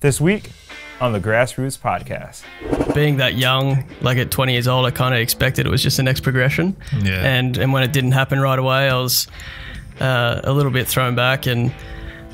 This week on the Grassroots Podcast. being that young, like at 20 years old, I kind of expected it was just the next progression. Yeah. And and when it didn't happen right away, I was uh, a little bit thrown back, and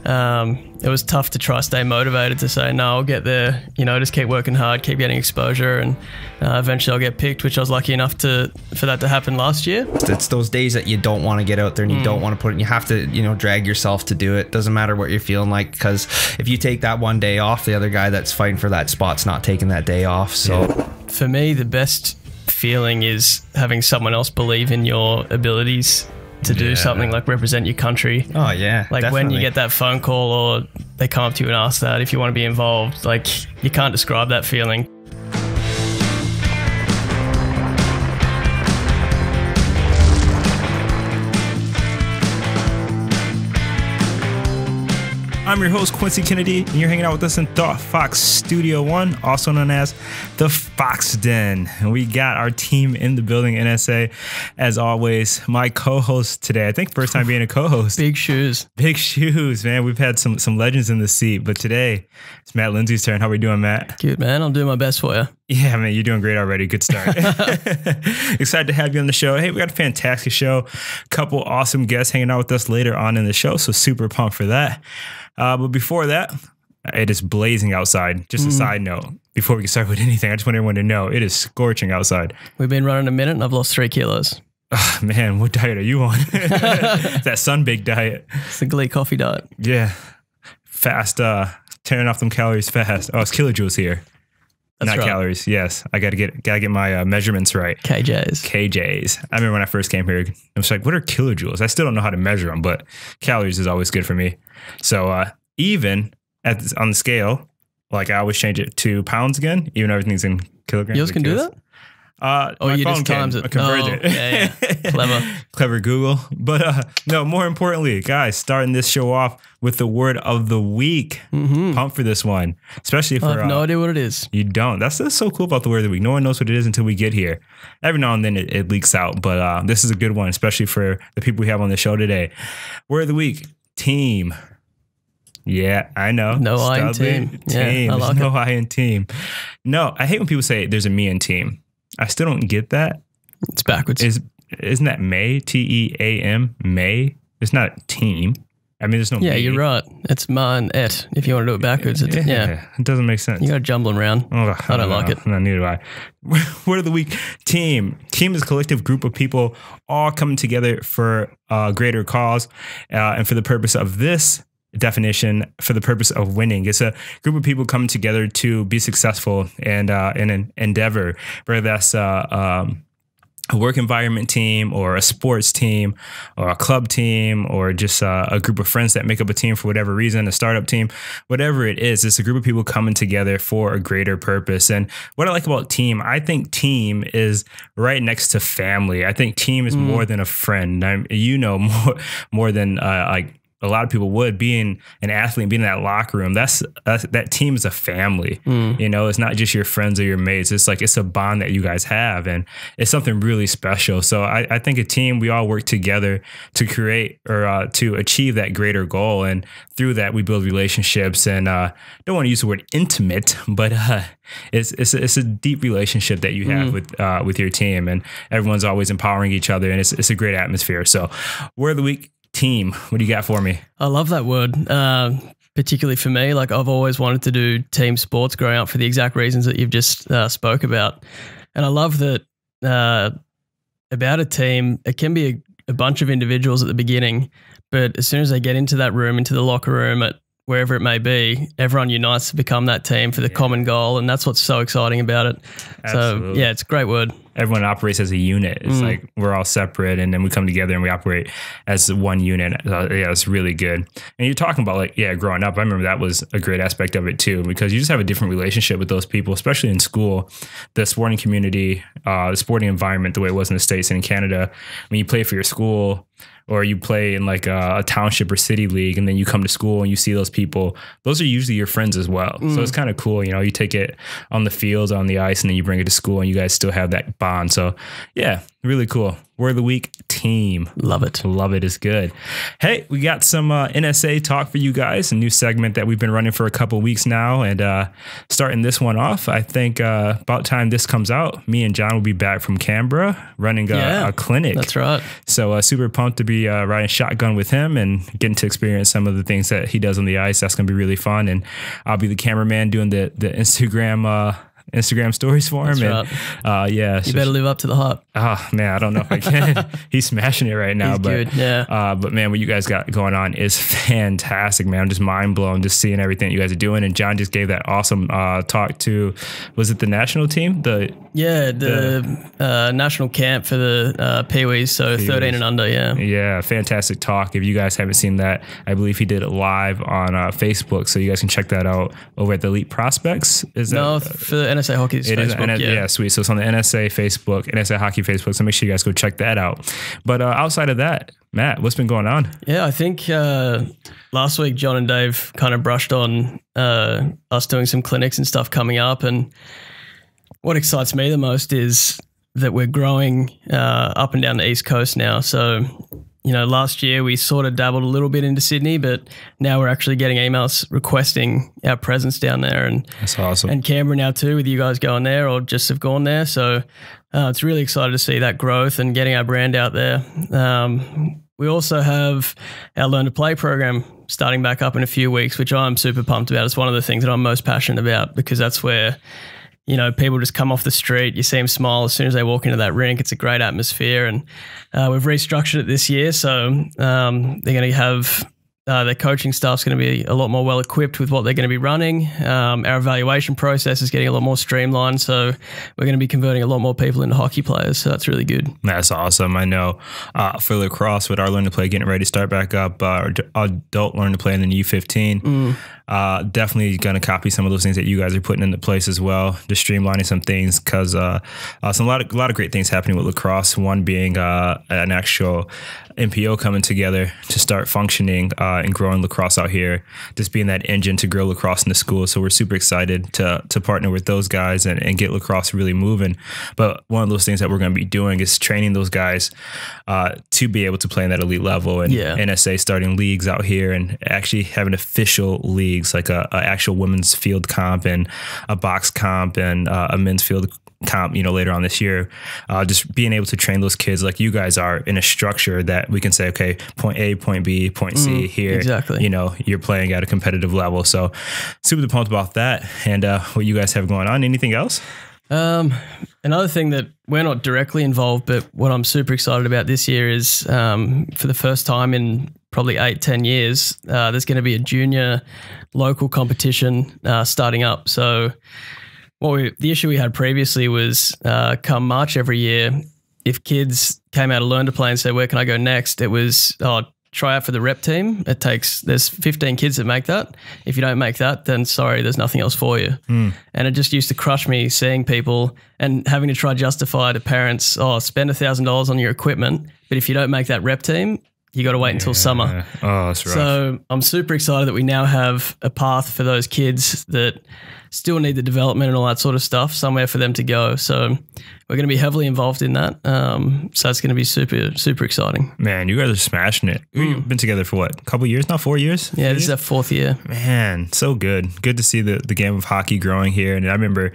um, it was tough to try stay motivated to say no, I'll get there. You know, just keep working hard, keep getting exposure, and uh, eventually I'll get picked. Which I was lucky enough to for that to happen last year. It's those days that you don't want to get out there and you Hmm. don't want to put it. You have to, you know, drag yourself to do it. Doesn't matter what you're feeling like because if you take that one day off, the other guy that's fighting for that spot's not taking that day off. So For me, the best feeling is having someone else believe in your abilities to do Yeah. something like represent your country. oh yeah, Like when you get that phone call or they come up to you and ask that if you want to be involved, like you can't describe that feeling. I'm your host, Quincy Kennedy, and you're hanging out with us in Thought Fox Studio One, also known as the Fox Den. And we got our team in the building, NSA. As always, my co-host today. I think first time being a co-host. Big shoes. Big shoes, man. We've had some some legends in the seat, but today it's Matt Lindsay's turn. How are we doing, Matt? Good man. I'm doing my best for you. Yeah, man, you're doing great already. Good start. Excited to have you on the show. Hey, we got a fantastic show. A Couple awesome guests hanging out with us later on in the show, so super pumped for that. Uh, but before that, it is blazing outside. Just a side note. Before we get started with anything, I just want everyone to know it is scorching outside. We've been running a minute and I've lost three kilos. Ah, man, what diet are you on? that sun baked diet. It's the Glee coffee diet. Yeah, fast. Uh, turning off them calories fast. Oh, it's kilojoules here, That's not right. calories. Yes, I gotta get gotta get my uh, measurements right. KJs. KJs. I remember when I first came here, I was like, what are kilojoules? I still don't know how to measure them, but calories is always good for me. So uh, even at this, on the scale, like I always change it to pounds again, even though everything's in kilograms. Yours or can do that? Uh, Oh, you just times it. Converted Oh, it. yeah, yeah. Clever. Clever Google. But uh, no, more importantly, guys, starting this show off with the word of the week. Pump for this one, especially for Mm-hmm. I have no uh, idea what it is. you don't. That's what's so cool about the word of the week. No one knows what it is until we get here. Every now and then it, it leaks out, but uh, this is a good one, especially for the people we have on the show today. Word of the week: team. Yeah, I know. No I in Studley, team. Yeah, Team. I like no I in team. No, I hate when people say there's a me in team. I still don't get that. It's backwards. Is isn't that May? T E A M May. It's not team. I mean, there's no. yeah, me. you're right. It's mine et. If you want to do it backwards, Yeah, yeah. it doesn't make sense. You got to jumble around. Oh, I don't like know. it. No, neither do I. Word of the week: team. Team is a collective group of people all coming together for a greater cause, uh, and for the purpose of this definition, for the purpose of winning. It's a group of people coming together to be successful and uh, in an endeavor, whether that's uh, um, a work environment team or a sports team or a club team or just uh, a group of friends that make up a team for whatever reason, a startup team, whatever it is, it's a group of people coming together for a greater purpose. And what I like about team, I think team is right next to family. I think team is more than a friend. I'm, you know, more, more than uh, like, a lot of people would being an athlete and being in that locker room that's, that's that team is a family. You know it's not just your friends or your mates. It's like it's a bond that you guys have and it's something really special. So i, I think a team we all work together to create or uh, to achieve that greater goal. And through that we build relationships. And uh, don't want to use the word intimate but uh, it's, it's, a- it's a deep relationship that you have with uh, with your team. And everyone's always empowering each other and it's, it's a great atmosphere. So word of the week team what do you got for me I love that word. Um, particularly for me, like I've always wanted to do team sports growing up for the exact reasons that you've just uh, spoke about, and I love that uh, about a team. It can be a, a bunch of individuals at the beginning, but as soon as they get into that room, into the locker room, at wherever it may be, everyone unites to become that team for the common goal, and that's what's so exciting about it. So yeah, it's a great word. everyone operates as a unit. It's like we're all separate, and then we come together and we operate as one unit. Uh, yeah, it's really good. And you're talking about like yeah, growing up. I remember that was a great aspect of it too, because you just have a different relationship with those people, especially in school. The sporting community, uh, the sporting environment, the way it was in the states and in Canada, when you play for your school. Or you play in like a, a township or city league, and then you come to school and you see those people. Those are usually your friends as well. So it's mm. kind of cool. You know, you take it on the field, on the ice, and then you bring it to school, and you guys still have that bond. So, yeah, Really cool. Word of the week team. Love it. Love it is good. Hey, we got some uh, NSA talk for you guys, a new segment that we've been running for a couple weeks now. And uh, starting this one off, I think uh, about time this comes out, me and John will be back from Canberra running a, Yeah, a clinic. That's right. So uh, super pumped to be uh, riding shotgun with him and getting to experience some of the things that he does on the ice. That's going to be really fun. And I'll be the cameraman doing the the Instagram uh, Instagram stories for him. That's and uh, yeah, You better live up to the hype. Oh man, I don't know if I can. He's smashing it right now, He's but good, yeah. Uh, but man, what you guys got going on is fantastic, man. I'm just mind blown just seeing everything you guys are doing. And John just gave that awesome uh, talk to, was it the national team? The Yeah, the uh, national camp for the uh, Pee-wees, so 13 and under, yeah. yeah, fantastic talk. If you guys haven't seen that, I believe he did it live on uh, Facebook, so you guys can check that out over at the Elite Prospects. Is that No, for the NSA Hockey's It is, Facebook, it- yeah. yeah. sweet. So it's on the NSA Facebook, NSA Hockey Facebook. So make sure you guys go check that out. But uh, outside of that, Matt, what's been going on? Yeah, I think uh, last week John and Dave kind of brushed on uh, us doing some clinics and stuff coming up. And what excites me the most is that we're growing uh, up and down the East Coast now. So, you know, last year we sort of dabbled a little bit into Sydney, but now we're actually getting emails requesting our presence down there. And That's awesome. and Canberra now too, with you guys going there or just have gone there. So uh, it's really excited to see that growth and getting our brand out there. Um, we also have our Learn to Play program starting back up in a few weeks, which I'm super pumped about. It's one of the things that I'm most passionate about because that's where you know, people just come off the street. You see them smile as soon as they walk into that rink. It's a great atmosphere, and uh, we've restructured it this year. So um, they're going to have uh, their coaching staff's going to be a lot more well equipped with what they're going to be running. Um, our evaluation process is getting a lot more streamlined. So we're going to be converting a lot more people into hockey players. So that's really good. That's awesome. I know uh, for lacrosse, with our Learn to Play getting ready to start back up, uh, adult Learn to Play in the U15, uh, definitely going to copy some of those things that you guys are putting into place as well, just streamlining some things because uh, uh, some a lot of, a lot of great things happening with lacrosse. One being uh, an actual MPO coming together to start functioning uh, and growing lacrosse out here, just being that engine to grow lacrosse in the school. So we're super excited to to partner with those guys and, and get lacrosse really moving. But one of those things that we're going to be doing is training those guys uh, to be able to play in that elite level and Yeah. NSA starting leagues out here and actually have an official leagues like a, a actual women's field comp and a box comp and uh, a men's field comp you know later on this year. Uh, just being able to train those kids like you guys are in a structure that we can say okay point a point b point c here exactly. you know you're playing at a competitive level. So super pumped about that. And uh, what you guys have going on. Anything else? Um, another thing that we're not directly involved, but what I'm super excited about this year is um, for the first time in probably eight, 10 years, uh, there's going to be a junior local competition uh, starting up. So, what we, the issue we had previously was uh, come March every year, if kids came out to learn to play and said, Where can I go next? It was, oh, try out for the rep team. It takes, there's 15 kids that make that. If you don't make that, then sorry, there's nothing else for you. Hmm. And it just used to crush me seeing people and having to try justify to parents, oh, spend a thousand dollars on your equipment, but if you don't make that rep team, you got to wait until summer. Oh that's rough So I'm super excited that we now have a path for those kids that still need the development and all that sort of stuff, somewhere for them to go. So we're going to be heavily involved in that. Um, so it's going to be super, super exciting. man you guys are smashing it we've been together for what a couple years now four years Yeah, this is our fourth year. Man, so good. Good to see the, the game of hockey growing here. And I remember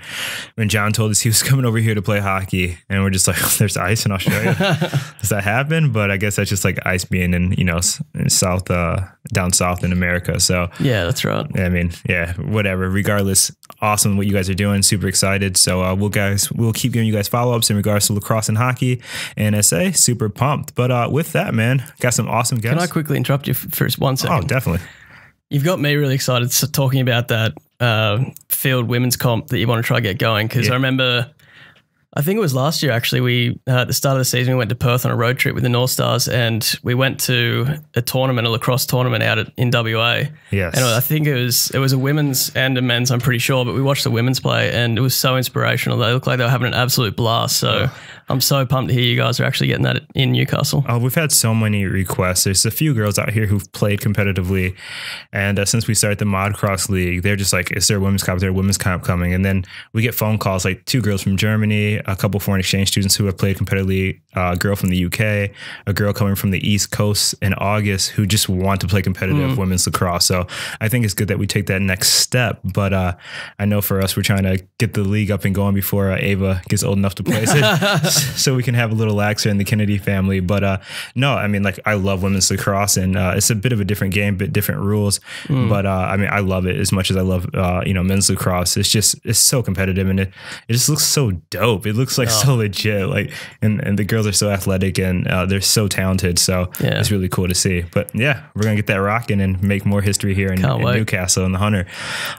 when John told us he was coming over here to play hockey, and we're just like, oh, there's ice in Australia. Does that happen? But I guess that's just like ice being in, you know, in south, uh, down south in America. So, Yeah, that's right. I mean, yeah, whatever. Regardless, awesome what you guys are doing. Super excited. So uh, we'll guys, we'll keep giving you guys follow ups in regards to lacrosse and hockey and NSA. Super pumped. But uh, with that, man, got some awesome guests. Can I quickly interrupt you for just one second? oh, definitely. You've got me really excited talking about that uh, field women's comp that you want to try to get going because Yeah. I remember, I think it was last year actually. We uh, at the start of the season we went to Perth on a road trip with the North Stars and we went to a tournament, a lacrosse tournament out at, in WA. Yes. And I think it was it was a women's and a men's. I'm pretty sure, but we watched the women's play and it was so inspirational. They looked like they were having an absolute blast. So I'm so pumped to hear you guys are actually getting that in Newcastle. Oh, we've had so many requests. There's a few girls out here who've played competitively, and uh, since we started the Mod Cross League, they're just like, "Is there a women's comp? Is there a women's comp coming?" And then we get phone calls like two girls from Germany, me a couple foreign exchange students who have played competitively. Uh, a girl from the UK, a girl coming from the East Coast in August who just want to play competitive women's lacrosse. So I think it's good that we take that next step. But uh, I know for us, we're trying to get the league up and going before uh, Ava gets old enough to play, so, so we can have a little laxer in the Kennedy family. But uh, no, I mean, like I love women's lacrosse, and uh, it's a bit of a different game, but different rules. But uh, I mean, I love it as much as I love uh, you know men's lacrosse. It's just it's so competitive, and it it just looks so dope. It looks like so legit, like and and the girls are so athletic and uh, they're so talented. So Yeah. it's really cool to see. But yeah, we're gonna get that rocking and make more history here in, in. Newcastle and the Hunter.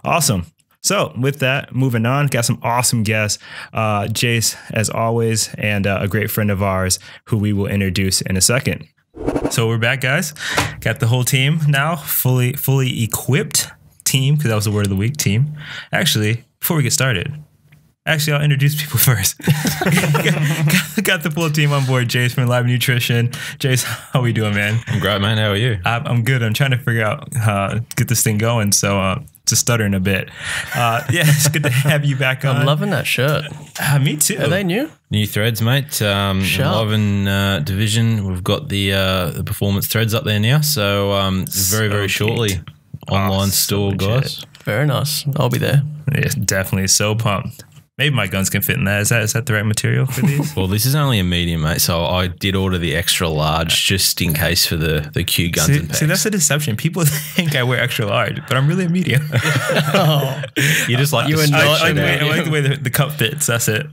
Awesome. So with that, moving on, got some awesome guests, uh, Jase as always, and uh, a great friend of ours who we will introduce in a second. So we're back, guys. Got the whole team now, fully fully equipped team because that was the word of the week. Team. Actually, before we get started, actually I'll introduce people first. got, got the full team on board. Jase from Enliven Nutrition. Jase, how we doing, man? I'm great, man. How are you? I'm, I'm good. I'm trying to figure out how to get this thing going. So uh, just stuttering a bit. Uh, yeah, it's good to have you back on. I'm loving that shirt. Uh, me too. Are they new? New threads, mate. Um, Sharp. 11 uh, division. We've got the uh, the performance threads up there now. So um, very, very So shortly, neat. online Oh, store, legit. guys. Very nice. I'll be there. Yeah, definitely so pumped. Maybe my guns can fit in there. Is that is that the right material for these? Well, this is only a medium, mate. So I did order the extra large just in case for the the Q guns see, and packs. see, that's a deception. People think I wear extra large, but I'm really a medium. you just like You to and I, I like it the way. I like the way the, the cup fits. That's it.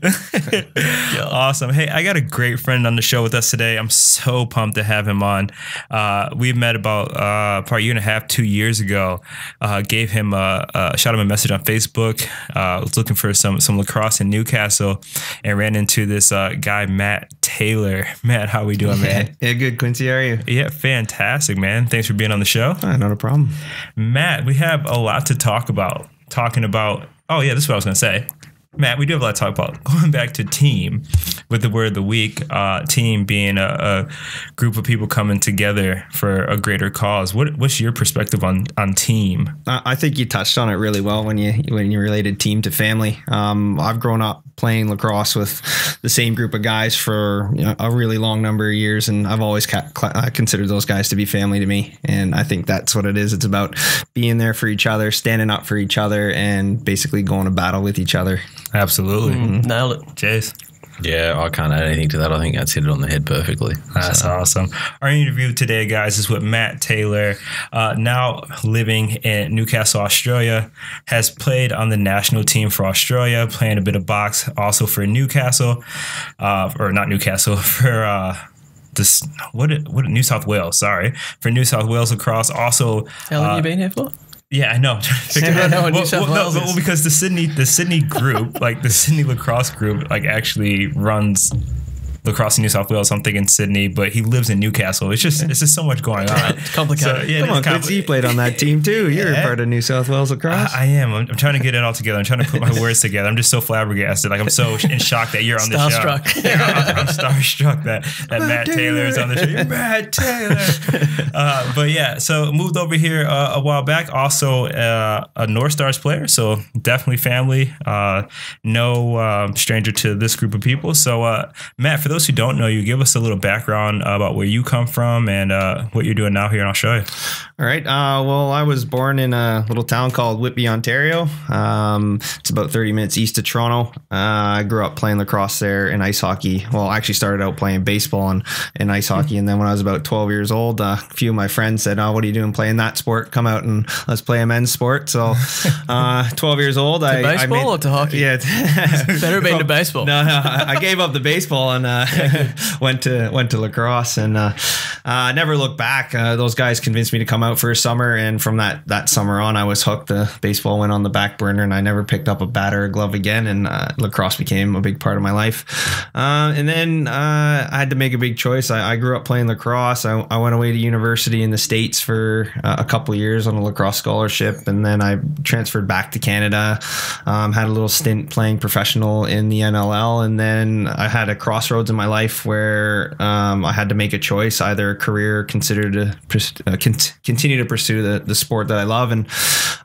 Awesome. Hey, I got a great friend on the show with us today. I'm so pumped to have him on. Uh, we met about uh, probably a year and a half, two years ago. Uh, gave him a, a shot him a message on Facebook. Uh, was looking for some some lacrosse in Newcastle, and ran into this uh, guy Matt Taylor. Matt, how we doing, man? Yeah, good, Quincy. How are you? Yeah, fantastic, man. Thanks for being on the show. Ah, not a problem. Matt, we have a lot to talk about. Talking about, oh, yeah, this is what I was going to say. Matt, we do have a lot to talk about. Going back to team with the word of the week, uh, team being a, a group of people coming together for a greater cause. What, what's your perspective on, on team? I think you touched on it really well when you when you related team to family. Um, I've grown up playing lacrosse with the same group of guys for you know, a really long number of years, and I've always ca- cl- considered those guys to be family to me. And I think that's what it is. It's about being there for each other, standing up for each other, and basically going to battle with each other. Absolutely. Nailed it. Jase. Yeah, I can't add anything to that. I think that's hit it on the head perfectly. That's awesome. Our interview today, guys, is with Matt Taylor, uh, now living in Newcastle, Australia. Has played on the national team for Australia, playing a bit of box, also for Newcastle, uh, or not Newcastle for. Uh, this what what New South Wales? Sorry for New South Wales across Also, How long uh, you been here for? Yeah, I know. I'm trying to figure I out- know well, well, no, Wales but- is. well, because the Sydney the Sydney group, like the Sydney lacrosse group, like actually runs lacrosse in New South Wales. I'm thinking Sydney, but he lives in Newcastle. It's just it's just so much going on. It's complicated. So, yeah, Come it's on, Quincy, you played on that team too. You're Yeah. a part of New South Wales lacrosse. I, I am. I'm, I'm trying to get it all together. I'm trying to put my words together. I'm just so flabbergasted. Like I'm so in shock that you're on the show. Starstruck. Yeah, I'm, I'm starstruck that that Matt, Taylor. Taylor is on the show. You're Matt Taylor. uh, but yeah, so moved over here uh, a while back. Also uh, a North Stars player, so definitely family. Uh, no um, stranger to this group of people. So uh, Matt, for those who don't know you, give us a little background about where you come from and uh, what you're doing now here in Australia. All right. Uh, well, I was born in a little town called Whitby, Ontario. Um, it's about 30 minutes east of Toronto. Uh, I grew up playing lacrosse there and ice hockey. Well, I actually started out playing baseball and, and ice hockey. And then when I was about 12 years old, uh, a few of my friends said, Oh, what are you doing playing that sport? Come out and let's play a men's sport. So, uh, 12 years old, I, I baseball made- or to hockey? Yeah. Better been to baseball. No, no, I I gave up the baseball and uh, went to went to lacrosse and uh, uh, never looked back. Uh, those guys convinced me to come out for a summer, and from that that summer on, I was hooked. The baseball went on the back burner, and I never picked up a bat or a glove again. And uh, lacrosse became a big part of my life. Uh, and then uh, I had to make a big choice. I, I grew up playing lacrosse. I, I went away to university in the states for uh, a couple years on a lacrosse scholarship, and then I transferred back to Canada. Um, had a little stint playing professional in the NLL, and then I had a crossroads in my life where um, I had to make a choice: either a career, considered uh, con- continue to pursue the, the sport that I love, and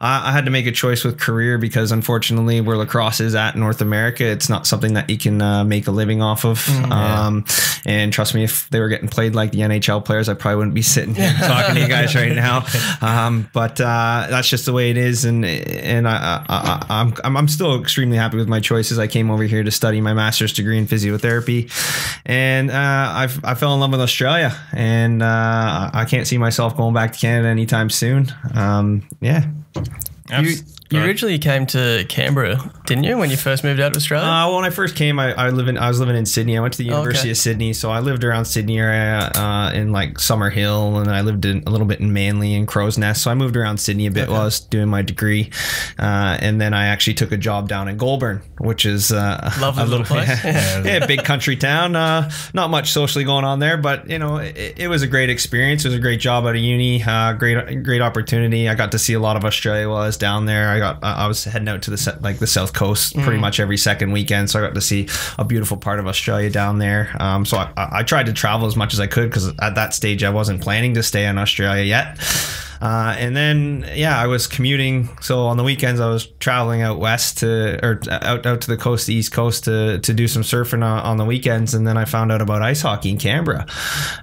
I, I had to make a choice with career because unfortunately, where lacrosse is at in North America, it's not something that you can uh, make a living off of. Um, and trust me, if they were getting played like the NHL players, I probably wouldn't be sitting here talking to you guys right now. Um, but uh, that's just the way it is, and and I, I, I, I'm I'm I'm still extremely happy with my choices. I came over here to study my master's degree in physiotherapy, and uh, I've I fell in love with Australia, and uh, I can't see myself going back to Canada anytime soon. Um, yeah. You, you originally came to Canberra, didn't you, when you first moved out of Australia? Uh, when I first came, I, I live in I was living in Sydney. I went to the University Okay. of Sydney, so I lived around Sydney area uh, in like Summer Hill, and I lived in, a little bit in Manly and Crow's Nest. So I moved around Sydney a bit while I was doing my degree, uh, and then I actually took a job down in Goulburn, which is uh, Lovely a little place. Yeah, yeah, big country town. Uh, not much socially going on there, but you know, it, it was a great experience. It was a great job out of uni. Uh, great, great opportunity. I got to see a lot of Australia while I was down there. I got, I was heading out to the like the south coast pretty much every second weekend, so I got to see a beautiful part of Australia down there. Um, so I, I I tried to travel as much as I could because at that stage I wasn't planning to stay in Australia yet. Uh, and then, yeah, I was commuting. So on the weekends, I was traveling out west to, or out, out to the coast, the east coast to, to do some surfing on, on the weekends. And then I found out about ice hockey in Canberra.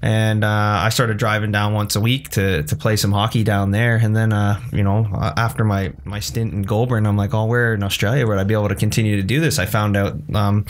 And uh, I started driving down once a week to, to play some hockey down there. And then, uh, you know, uh, after my, my stint in Goulburn, I'm like, oh, where in Australia would I be able to continue to do this? I found out um,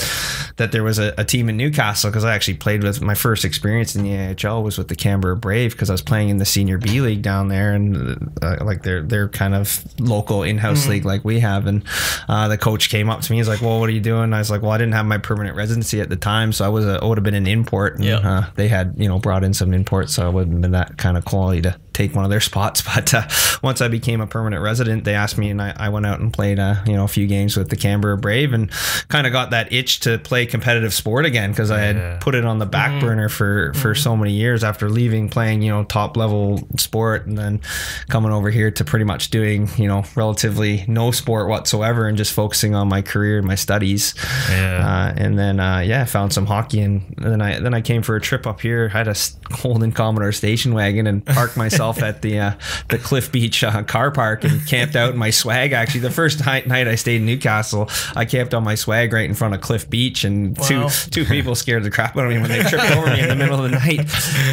that there was a, a team in Newcastle because I actually played with my first experience in the AIHL was with the Canberra Brave because I was playing in the senior B league down there and uh, like they're they're kind of local in-house league like we have. And uh, the coach came up to me he's like well what are you doing? I was like well I didn't have my permanent residency at the time so I was a, I would have been an import. And Yeah. uh, they had you know brought in some imports so I wouldn't have been that kind of quality to take one of their spots but uh, once I became a permanent resident they asked me and I, I went out and played uh, you know a few games with the Canberra Brave and kind of got that itch to play competitive sport again because I had Yeah. put it on the back burner for for so many years after leaving playing you know top level sport and then coming over here to pretty much doing you know relatively no sport whatsoever and just focusing on my career and my studies Yeah. uh, and then uh, yeah found some hockey and then I then I came for a trip up here I had a s- Holden Commodore station wagon and parked myself at the uh, the Cliff Beach uh, car park and camped out in my swag actually the first night, night I stayed in Newcastle I camped on my swag right in front of Cliff Beach and two Wow. two people scared the crap out of me when they tripped over me in the middle of the night.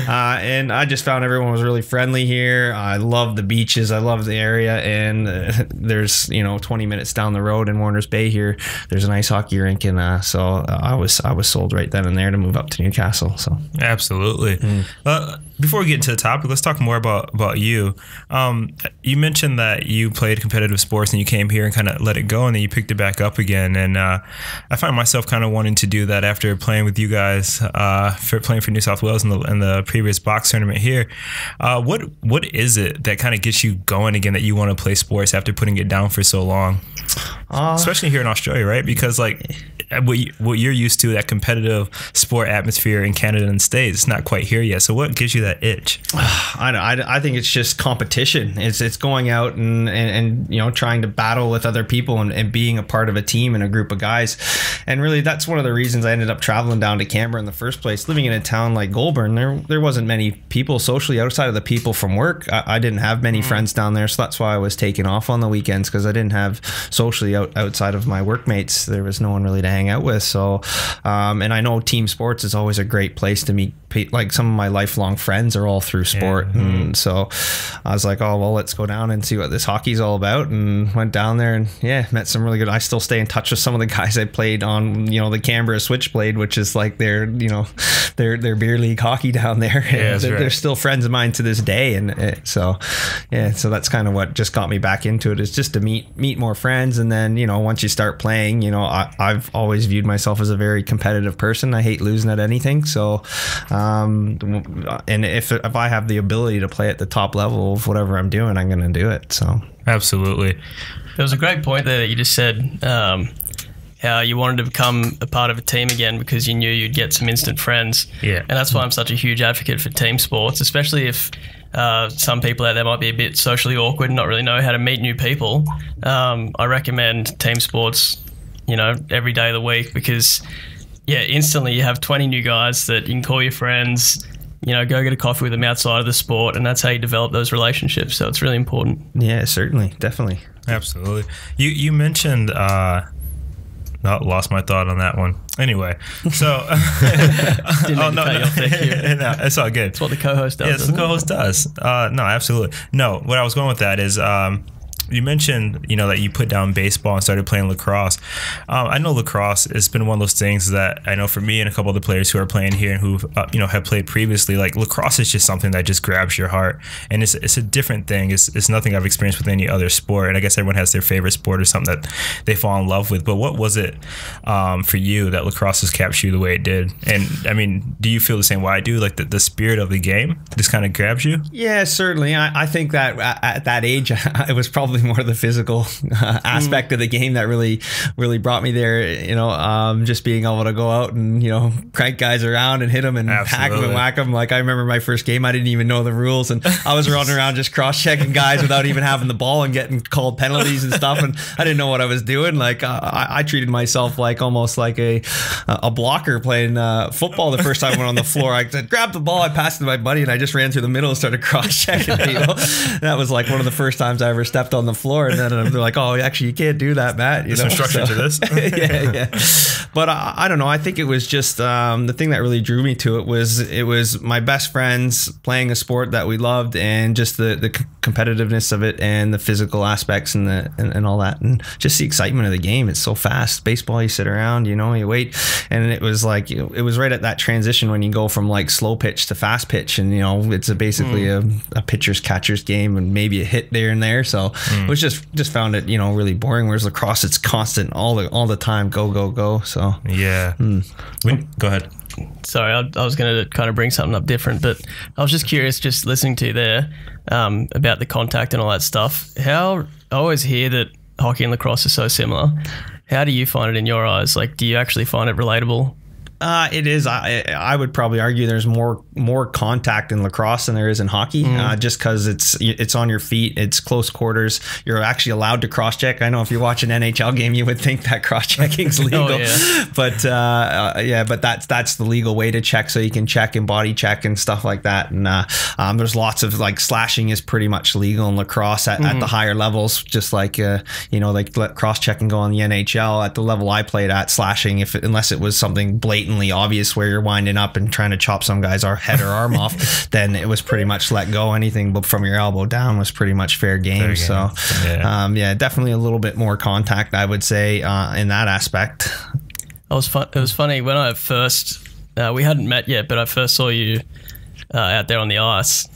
Uh, and I just found everyone was really friendly here. I love the beaches. I love the area. And uh, there's you know 20 minutes down the road in Warners Bay here. There's an ice hockey rink, and uh, so I was I was sold right then and there to move up to Newcastle. So Absolutely. Uh, before we get into the topic, let's talk more about about you. Um, you mentioned that you played competitive sports and you came here and kind of let it go, and then you picked it back up again. And uh, I find myself kind of wanting to do that after playing with you guys uh, for playing for New South Wales in the in the previous box tournament here. Uh, what what is it that kind of gets you going again that you want to play sports after putting it down for so long? especially here in Australia, right? Because like Uh, what, you, what you're used to, that competitive sport atmosphere in Canada and States, it's not quite here yet. So what gives you that itch? I, I, I think it's just competition. It's it's going out and, and, and you know trying to battle with other people and, and being a part of a team and a group of guys. And really, that's one of the reasons I ended up traveling down to Canberra in the first place. Living in a town like Goulburn, there there wasn't many people socially outside of the people from work. I, I didn't have many mm. friends down there, so that's why I was taking off on the weekends because I didn't have socially out, outside of my workmates. There was no one really to hang out with. So, um, and I know team sports is always a great place to meet. Like some of my lifelong friends are all through sport, and so I was like, oh well, let's go down and see what this hockey's all about. And went down there and yeah, met some really good. I still stay in touch with some of the guys I played on, you know, the Canberra Switchblade, which is like their, you know, their their beer league hockey down there. Yeah, they're, right. they're still friends of mine to this day, and uh, so yeah, so that's kind of what just got me back into it. Is just to meet meet more friends, and then you know once you start playing, you know I, I've always viewed myself as a very competitive person. I hate losing at anything, so um, and if if I have the ability to play at the top level of whatever I'm doing, I'm going to do it. So Absolutely. There was a great point there that you just said. Um, how you wanted to become a part of a team again because you knew you'd get some instant friends. Yeah. And that's why I'm such a huge advocate for team sports, especially if uh, some people out there might be a bit socially awkward and not really know how to meet new people. Um, I recommend team sports, you know, every day of the week because, yeah, instantly you have 20 new guys that you can call your friends you know, go get a coffee with them outside of the sport, and that's how you develop those relationships. So it's really important. Yeah, certainly, definitely. Absolutely. You you mentioned uh no, lost my thought on that one. Anyway, so Didn't mean to cut you off there, no, it's all good. That's what the co-host does. Yes, the isn't it? co-host does. Uh, no, absolutely. No, what I was going with that is um, you mentioned, you know, that you put down baseball and started playing lacrosse. Um, I know lacrosse it's been one of those things that I know for me and a couple of the players who are playing here and who, uh, you know, have played previously. Like lacrosse is just something that just grabs your heart, and it's it's a different thing. It's it's nothing I've experienced with any other sport. And I guess everyone has their favorite sport or something that they fall in love with. But what was it um, for you that lacrosse has captured you the way it did? And I mean, do you feel the same way I do? Like the, the spirit of the game just kind of grabs you? Yeah, certainly. I, I think that at, at that age, it was probably more of the physical uh, aspect of the game that really, really brought me there. You know, um, just being able to go out and you know crank guys around and hit them and hack them and whack them. Like I remember my first game, I didn't even know the rules, and I was running around just cross checking guys without even having the ball and getting called penalties and stuff. And I didn't know what I was doing. Like uh, I, I treated myself like almost like a a blocker playing uh, football the first time I went on the floor. I said, grabbed the ball, I passed it to my buddy, and I just ran through the middle and started cross checking people. that was like one of the first times I ever stepped on the floor. And then they're like, oh, actually, you can't do that, Matt. You There's know? some structure to this. yeah, yeah. But I, I don't know. I think it was just um, the thing that really drew me to it was it was my best friends playing a sport that we loved and just the the c- competitiveness of it and the physical aspects and the and, and all that and just the excitement of the game. It's so fast. Baseball, you sit around, you know, you wait, and it was like you know, it was right at that transition when you go from like slow pitch to fast pitch, and you know, it's a basically a, a pitcher's catcher's game and maybe a hit there and there. So it was just just found it you know really boring. Whereas lacrosse, it's constant all the all the time, go go go. So Yeah. We- go ahead. Sorry, I, I was going to kind of bring something up different, but I was just curious, just listening to you there um, about the contact and all that stuff. How I always hear that hockey and lacrosse are so similar. How do you find it in your eyes? Like, do you actually find it relatable? Uh, it is. I I would probably argue there's more more contact in lacrosse than there is in hockey, uh, just because it's it's on your feet, it's close quarters. You're actually allowed to cross check. I know if you watch an NHL game, you would think that cross checking's legal, oh, yeah. but uh, uh, yeah, but that's that's the legal way to check, so you can check and body check and stuff like that. And uh, um, there's lots of like slashing is pretty much legal in lacrosse at, at the higher levels, just like uh, you know like cross checking go on the NHL at the level I played at slashing if unless it was something blatantly obvious where you're winding up and trying to chop some guy's head or arm off, then it was pretty much let go. Anything but from your elbow down was pretty much fair game. Fair game. So Yeah. um, yeah, definitely a little bit more contact, I would say, uh, in that aspect. I was fun. It was funny when I first uh, we hadn't met yet, but I first saw you uh, out there on the ice.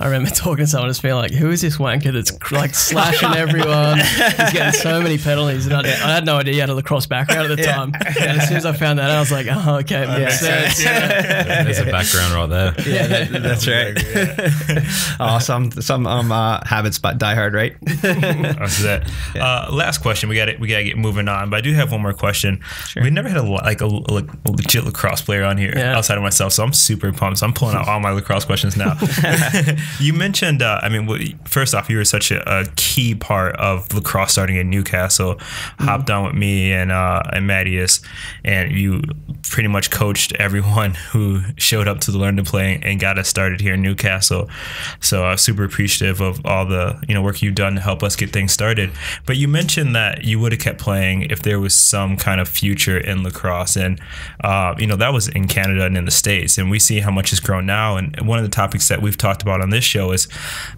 I remember talking to someone just being like, "Who is this wanker that's like slashing everyone? He's getting so many penalties." And I, I had no idea he had a lacrosse background at the time. And as soon as I found that, out, I was like, "Oh, okay, it makes sense." There's a background right there. Yeah, that, that's right. oh, some some um uh, habits, but die hard, right? That's it. Uh, last question. We got it. We got to get moving on. But I do have one more question. Sure. We've never had a like a, like a legit lacrosse player on here Yeah. outside of myself, so I'm super pumped. So I'm pulling out all my lacrosse questions now. You mentioned, uh, I mean, first off, you were such a, a key part of lacrosse starting in Newcastle. Hopped on with me and uh, and Mattias, and you pretty much coached everyone who showed up to learn to play and got us started here in Newcastle. So I'm super appreciative of all the you know work you've done to help us get things started. But you mentioned that you would have kept playing if there was some kind of future in lacrosse, and uh, you know that was in Canada and in the states, and we see how much has grown now. And one of the topics that we've talked about on this show is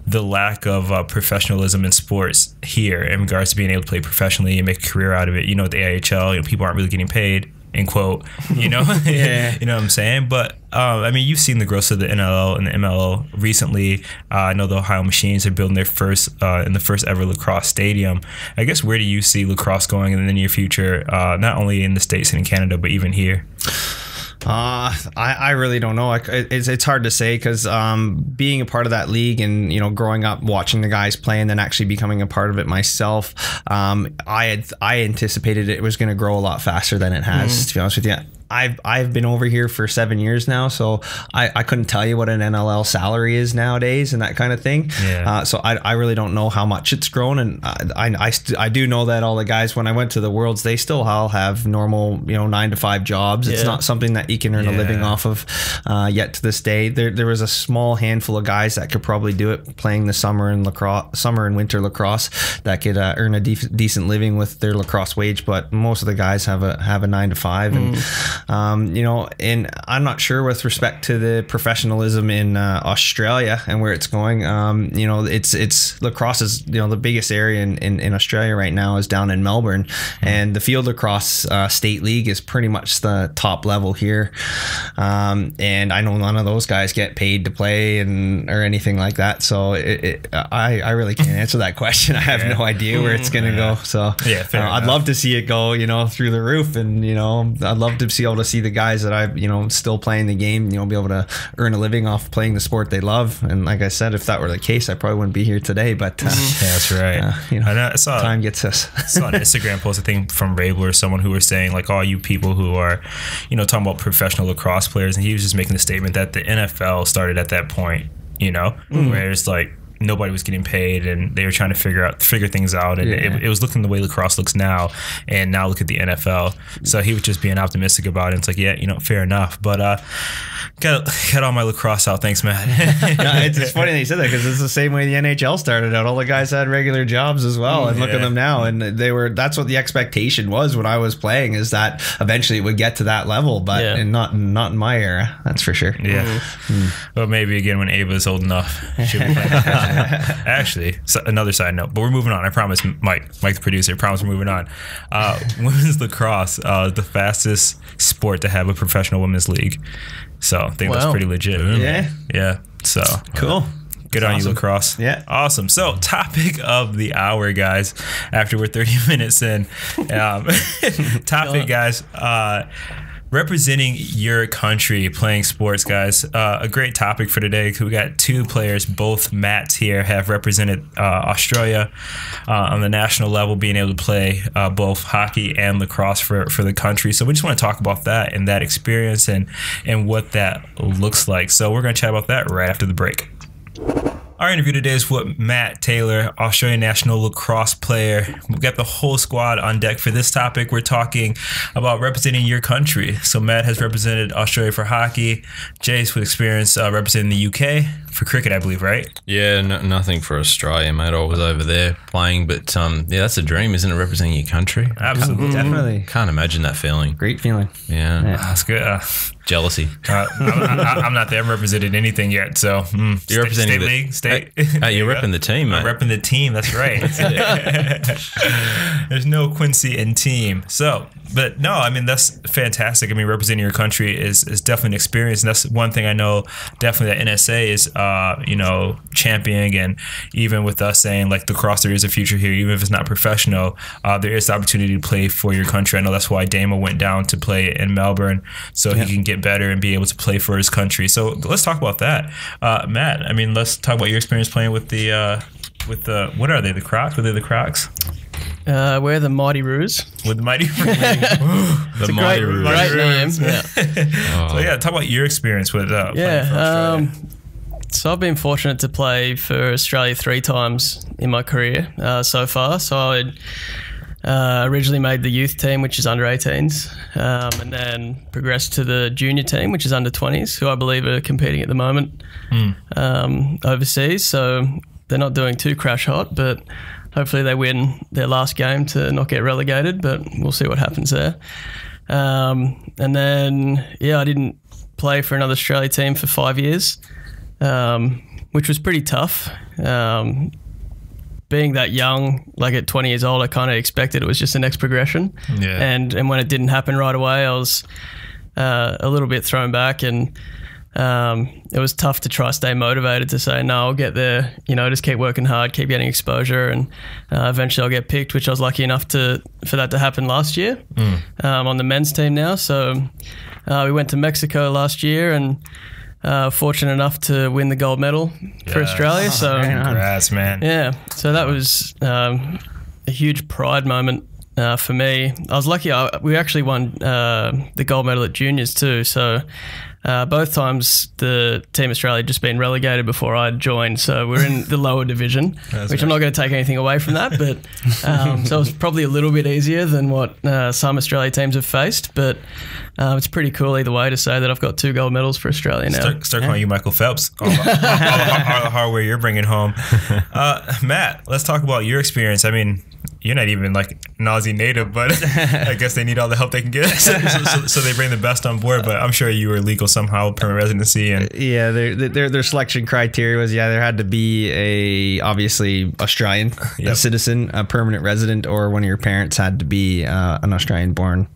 the lack of uh, professionalism in sports here in regards to being able to play professionally and make a career out of it. You know, the AIHL, you know, people aren't really getting paid. In quote, you know, Yeah. you know what I'm saying. But uh, I mean, you've seen the growth of the NLL and the MLL recently. Uh, I know the Ohio Machines are building their first uh, in the first ever lacrosse stadium. I guess where do you see lacrosse going in the near future? Uh, not only in the states and in Canada, but even here. Uh, I, I really don't know. It- it's, it's hard to say because um, being a part of that league and you know growing up watching the guys play and then actually becoming a part of it myself, um, I had I anticipated it was going to grow a lot faster than it has. To be honest with you. I've I've been over here for seven years now, so I, I couldn't tell you what an NLL salary is nowadays and that kind of thing. Yeah. Uh, so I, I really don't know how much it's grown, and I I, I, st- I do know that all the guys when I went to the Worlds, they still all have normal you know nine to five jobs. Yeah. It's not something that you can earn a living off of uh, yet to this day. There there was a small handful of guys that could probably do it playing the summer and lacrosse, summer and winter lacrosse that could uh, earn a def- decent living with their lacrosse wage. But most of the guys have a have a nine to five, and um, you know, and I'm not sure with respect to the professionalism in uh, Australia and where it's going. Um, you know, it's it's lacrosse is you know the biggest area in, in, in Australia right now is down in Melbourne, and the field lacrosse uh, state league is pretty much the top level here. Um, and I know none of those guys get paid to play and or anything like that. So it, it, I I really can't answer that question. I have no idea where it's gonna go. So Yeah, uh, I'd love to see it go, you know, through the roof, and you know, I'd love to be able to see the guys that I, you know, still playing the game, you know, be able to earn a living off playing the sport they love. And like I said, if that were the case, I probably wouldn't be here today. But uh, Yeah, that's right. Uh, you know, I, know, I saw time gets us. I saw an Instagram post, I think from Rabil or someone who was saying like all you people who are, you know, talking about professional lacrosse players, and he was just making the statement that the NFL started at that point, you know, where it's like nobody was getting paid and they were trying to figure out figure things out and Yeah. it, it was looking the way lacrosse looks now and now look at the NFL so he was just being optimistic about it it's like yeah you know fair enough but uh got got all my lacrosse out thanks man yeah, it's, it's funny that you said that because it's the same way the NHL started out. All the guys had regular jobs as well, and look at them now. And they were that's what the expectation was when I was playing is that eventually it would get to that level, but Yeah. and not not in my era. That's for sure. Yeah. Well, maybe again when Ava's old enough. She'll be playing professional. Actually, so another side note, but we're moving on. I promise, Mike, Mike, the producer, I promise we're moving on. Uh, women's lacrosse, uh, the fastest sport to have a professional women's league. So I think that's pretty legit. Yeah. Yeah. So Cool. Good on you, lacrosse. Yeah. Awesome. So, topic of the hour, guys. After we're 30 minutes in, um, topic, guys. Uh, representing your country playing sports, guys. Uh, a great topic for today because we got two players, both Matts here, have represented uh, Australia uh, on the national level, being able to play uh, both hockey and lacrosse for, for the country. So, we just want to talk about that and that experience and, and what that looks like. So, we're going to chat about that right after the break. Our interview today is with Matt Taylor, Australian national lacrosse player. We've got the whole squad on deck for this topic. We're talking about representing your country. So Matt has represented Australia for hockey. Jase with experience uh, representing the UK for cricket, I believe, right? Yeah, no, nothing for Australia, mate. I was over there playing, but um, yeah, that's a dream, isn't it? Representing your country. Absolutely. Definitely. Can't imagine that feeling. Great feeling. Yeah, That's good. Uh, jealousy. uh, I'm, I- I'm not there. I'm represented anything yet. So mm, You're representing state the- league, state. Hey, you're repping the team, I'm mate. repping the team. That's right. There's no Quincy in team. So, but no, I mean that's fantastic. I mean, representing your country is is definitely an experience, and that's one thing I know definitely that NSA is, uh, you know, championing, and even with us saying like the cross, there is a future here, even if it's not professional, uh, there is the opportunity to play for your country. I know that's why Dama went down to play in Melbourne, so he can get better and be able to play for his country. So let's talk about that, uh, Matt. I mean, let's talk about your experience playing with the. Uh, with the what are they? The Crocs? Were they the Crocs? Uh, we're the Mighty Roos. With the mighty. The Mighty Roos. great name. Roos. Yeah. so yeah, talk about your experience with uh, playing for Yeah. Australia. Um, so I've been fortunate to play for Australia three times in my career uh, so far. So I uh, originally made the youth team, which is under 18s, um, and then progressed to the junior team, which is under 20s, who I believe are competing at the moment um, overseas. So they're not doing too crash hot, but hopefully they win their last game to not get relegated. But we'll see what happens there. Um, and then, yeah, I didn't play for another Australia team for five years, um, which was pretty tough. Um, being that young, like at 20 years old, I kind of expected it was just the next progression. Yeah. And and when it didn't happen right away, I was uh, a little bit thrown back, and um, it was tough to try stay motivated to say no, I'll get there. You know, just keep working hard, keep getting exposure, and uh, eventually I'll get picked. Which I was lucky enough to for that to happen last year. Um, on the men's team now, so uh, we went to Mexico last year and. Uh, fortunate enough to win the gold medal for Yes. Australia. so very. Congrats, man. yeah, so that was um, a huge pride moment uh, for me, I was lucky. I, we actually won uh, the gold medal at juniors too. So uh, both times the Team Australia had just been relegated before I joined. So we're in the lower division, which I'm not going to take anything away from that. But um, so it was probably a little bit easier than what uh, some Australia teams have faced. But um, it's pretty cool either way to say that I've got two gold medals for Australia now. Start, start calling you Michael Phelps. All the, all the all the hardware you're bringing home. Uh, Matt, let's talk about your experience. I mean, you're not even like an Aussie native, but I guess they need all the help they can get. So, so, so they bring the best on board. But I'm sure you were legal somehow, permanent residency, and Yeah, their their their selection criteria was yeah there had to be a obviously Australian a citizen, a permanent resident, or one of your parents had to be uh, an Australian born.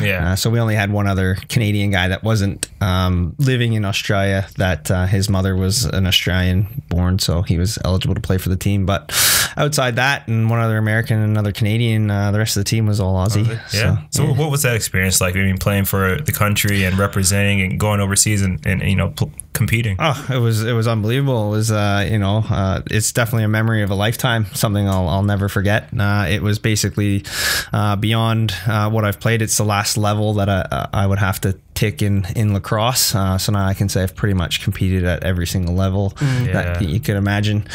yeah. Uh, so we only had one other Canadian guy that wasn't um, living in Australia. That uh, his mother was an Australian born, so he was eligible to play for the team. But outside that, and one other American and another Canadian, uh, the rest of the team was all Aussie. Yeah. So, So, what was that experience like? I mean, playing for the country and representing and going overseas and, and you know competing. Oh, it was it was unbelievable. It was uh, you know uh, it's definitely a memory of a lifetime. Something I'll, I'll never forget. Uh, it was basically uh, beyond uh, what I've played. It's the last level that I, I would have to tick in in lacrosse. Uh, so now I can say I've pretty much competed at every single level that Yeah. you could imagine.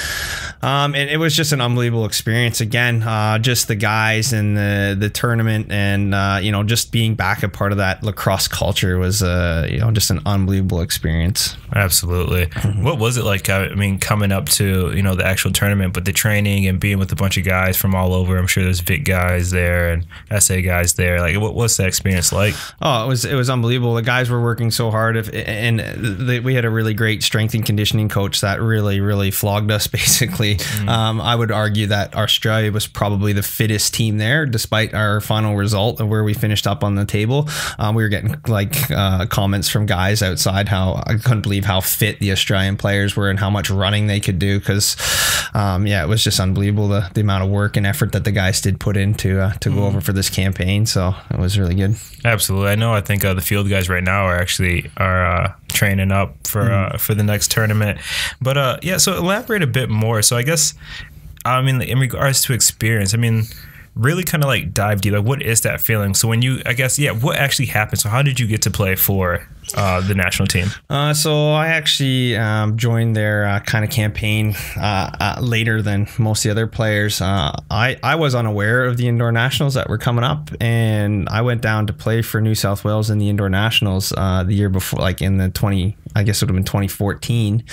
Um, and it was just an unbelievable experience. Again, uh, just the guys and the the tournament, and uh, you know, just being back a part of that lacrosse culture was uh, you know just an unbelievable experience. Absolutely. What was it like? I mean, coming up to you know the actual tournament, but the training and being with a bunch of guys from all over. I'm sure there's Vic guys there and SA guys there. Like, what what's that experience like? Oh, it was it was unbelievable. The guys were working so hard, if, and the, we had a really great strength and conditioning coach that really really flogged us. Basically, um, I would argue that Australia was probably the fittest team there, despite our final result of where we finished up on the table. Um, we were getting like uh, comments from guys outside how I couldn't believe how fit the Australian players were and how much running they could do because, um, yeah, it was just unbelievable the, the amount of work and effort that the guys did put into uh, to go over for this campaign. So it was really good. Absolutely. I know. I think uh, the field guys right now are actually are uh, training up for uh, for the next tournament. But uh, yeah, so elaborate a bit more. So I guess I mean in regards to experience, I mean really kind of like dive deep. Like what is that feeling? So when you I guess yeah, what actually happened? So how did you get to play for uh, the national team? Uh, so I actually um, joined their uh, kind of campaign uh, uh, later than most of the other players. Uh, I I was unaware of the indoor nationals that were coming up, and I went down to play for New South Wales in the indoor nationals the year before, like in the twenty. I guess it would have been 2014.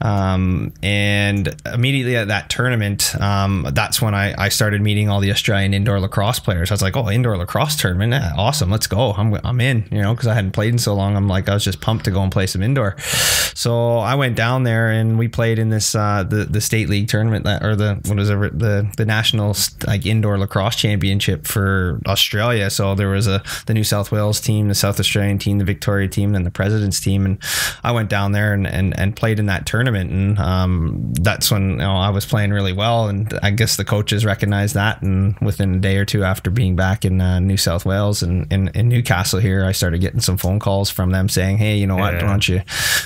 Um, and immediately at that tournament, um, that's when I, I started meeting all the Australian indoor lacrosse players. I was like, oh, indoor lacrosse tournament. Yeah, awesome. Let's go. I'm, I'm in, you know, because I hadn't played in so long. I'm like, I was just pumped to go and play some indoor. So I went down there and we played in this, uh, the, the state league tournament that, or the, what is it, the, the national like indoor lacrosse championship for Australia. So there was a, the New South Wales team, the South Australian team, the Victoria team, and the president's team. And I went down there and, and, and played in that tournament. And um, that's when you know, I was playing really well. And I guess the coaches recognized that. And within a day or two after being back in uh, New South Wales and in, in Newcastle here, I started getting some phone calls from them saying, hey, you know what, Yeah. why don't you,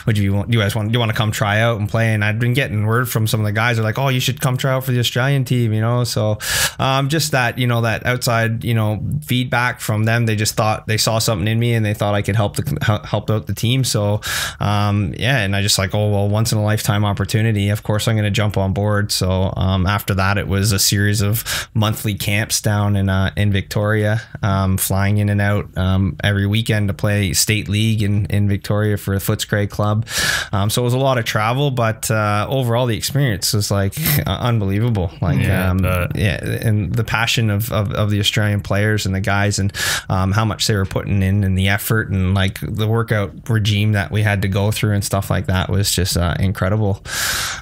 would you want, you guys want, do you want to come try out and play? And I'd been getting word from some of the guys are like, oh, you should come try out for the Australian team, you know? So um, just that, you know, that outside, you know, feedback from them, they just thought they saw something in me and they thought I could help the, help out the team. So um, yeah, and I just like, oh, well, once in a lifetime opportunity. Of course, I'm going to jump on board. So um, after that, it was a series of monthly camps down in uh, in Victoria, um, flying in and out um, every weekend to play state league in, in Victoria for the Footscray Club. Um, so it was a lot of travel, but uh, overall, the experience was like uh, unbelievable. Like, Yeah, um, yeah, and the passion of, of, of the Australian players and the guys, and um, how much they were putting in, and the effort, and like the workout regime that we had to go through and stuff like that was just uh, incredible.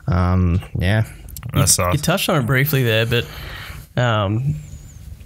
Um, yeah. That's You awesome. touched on it briefly there, but um,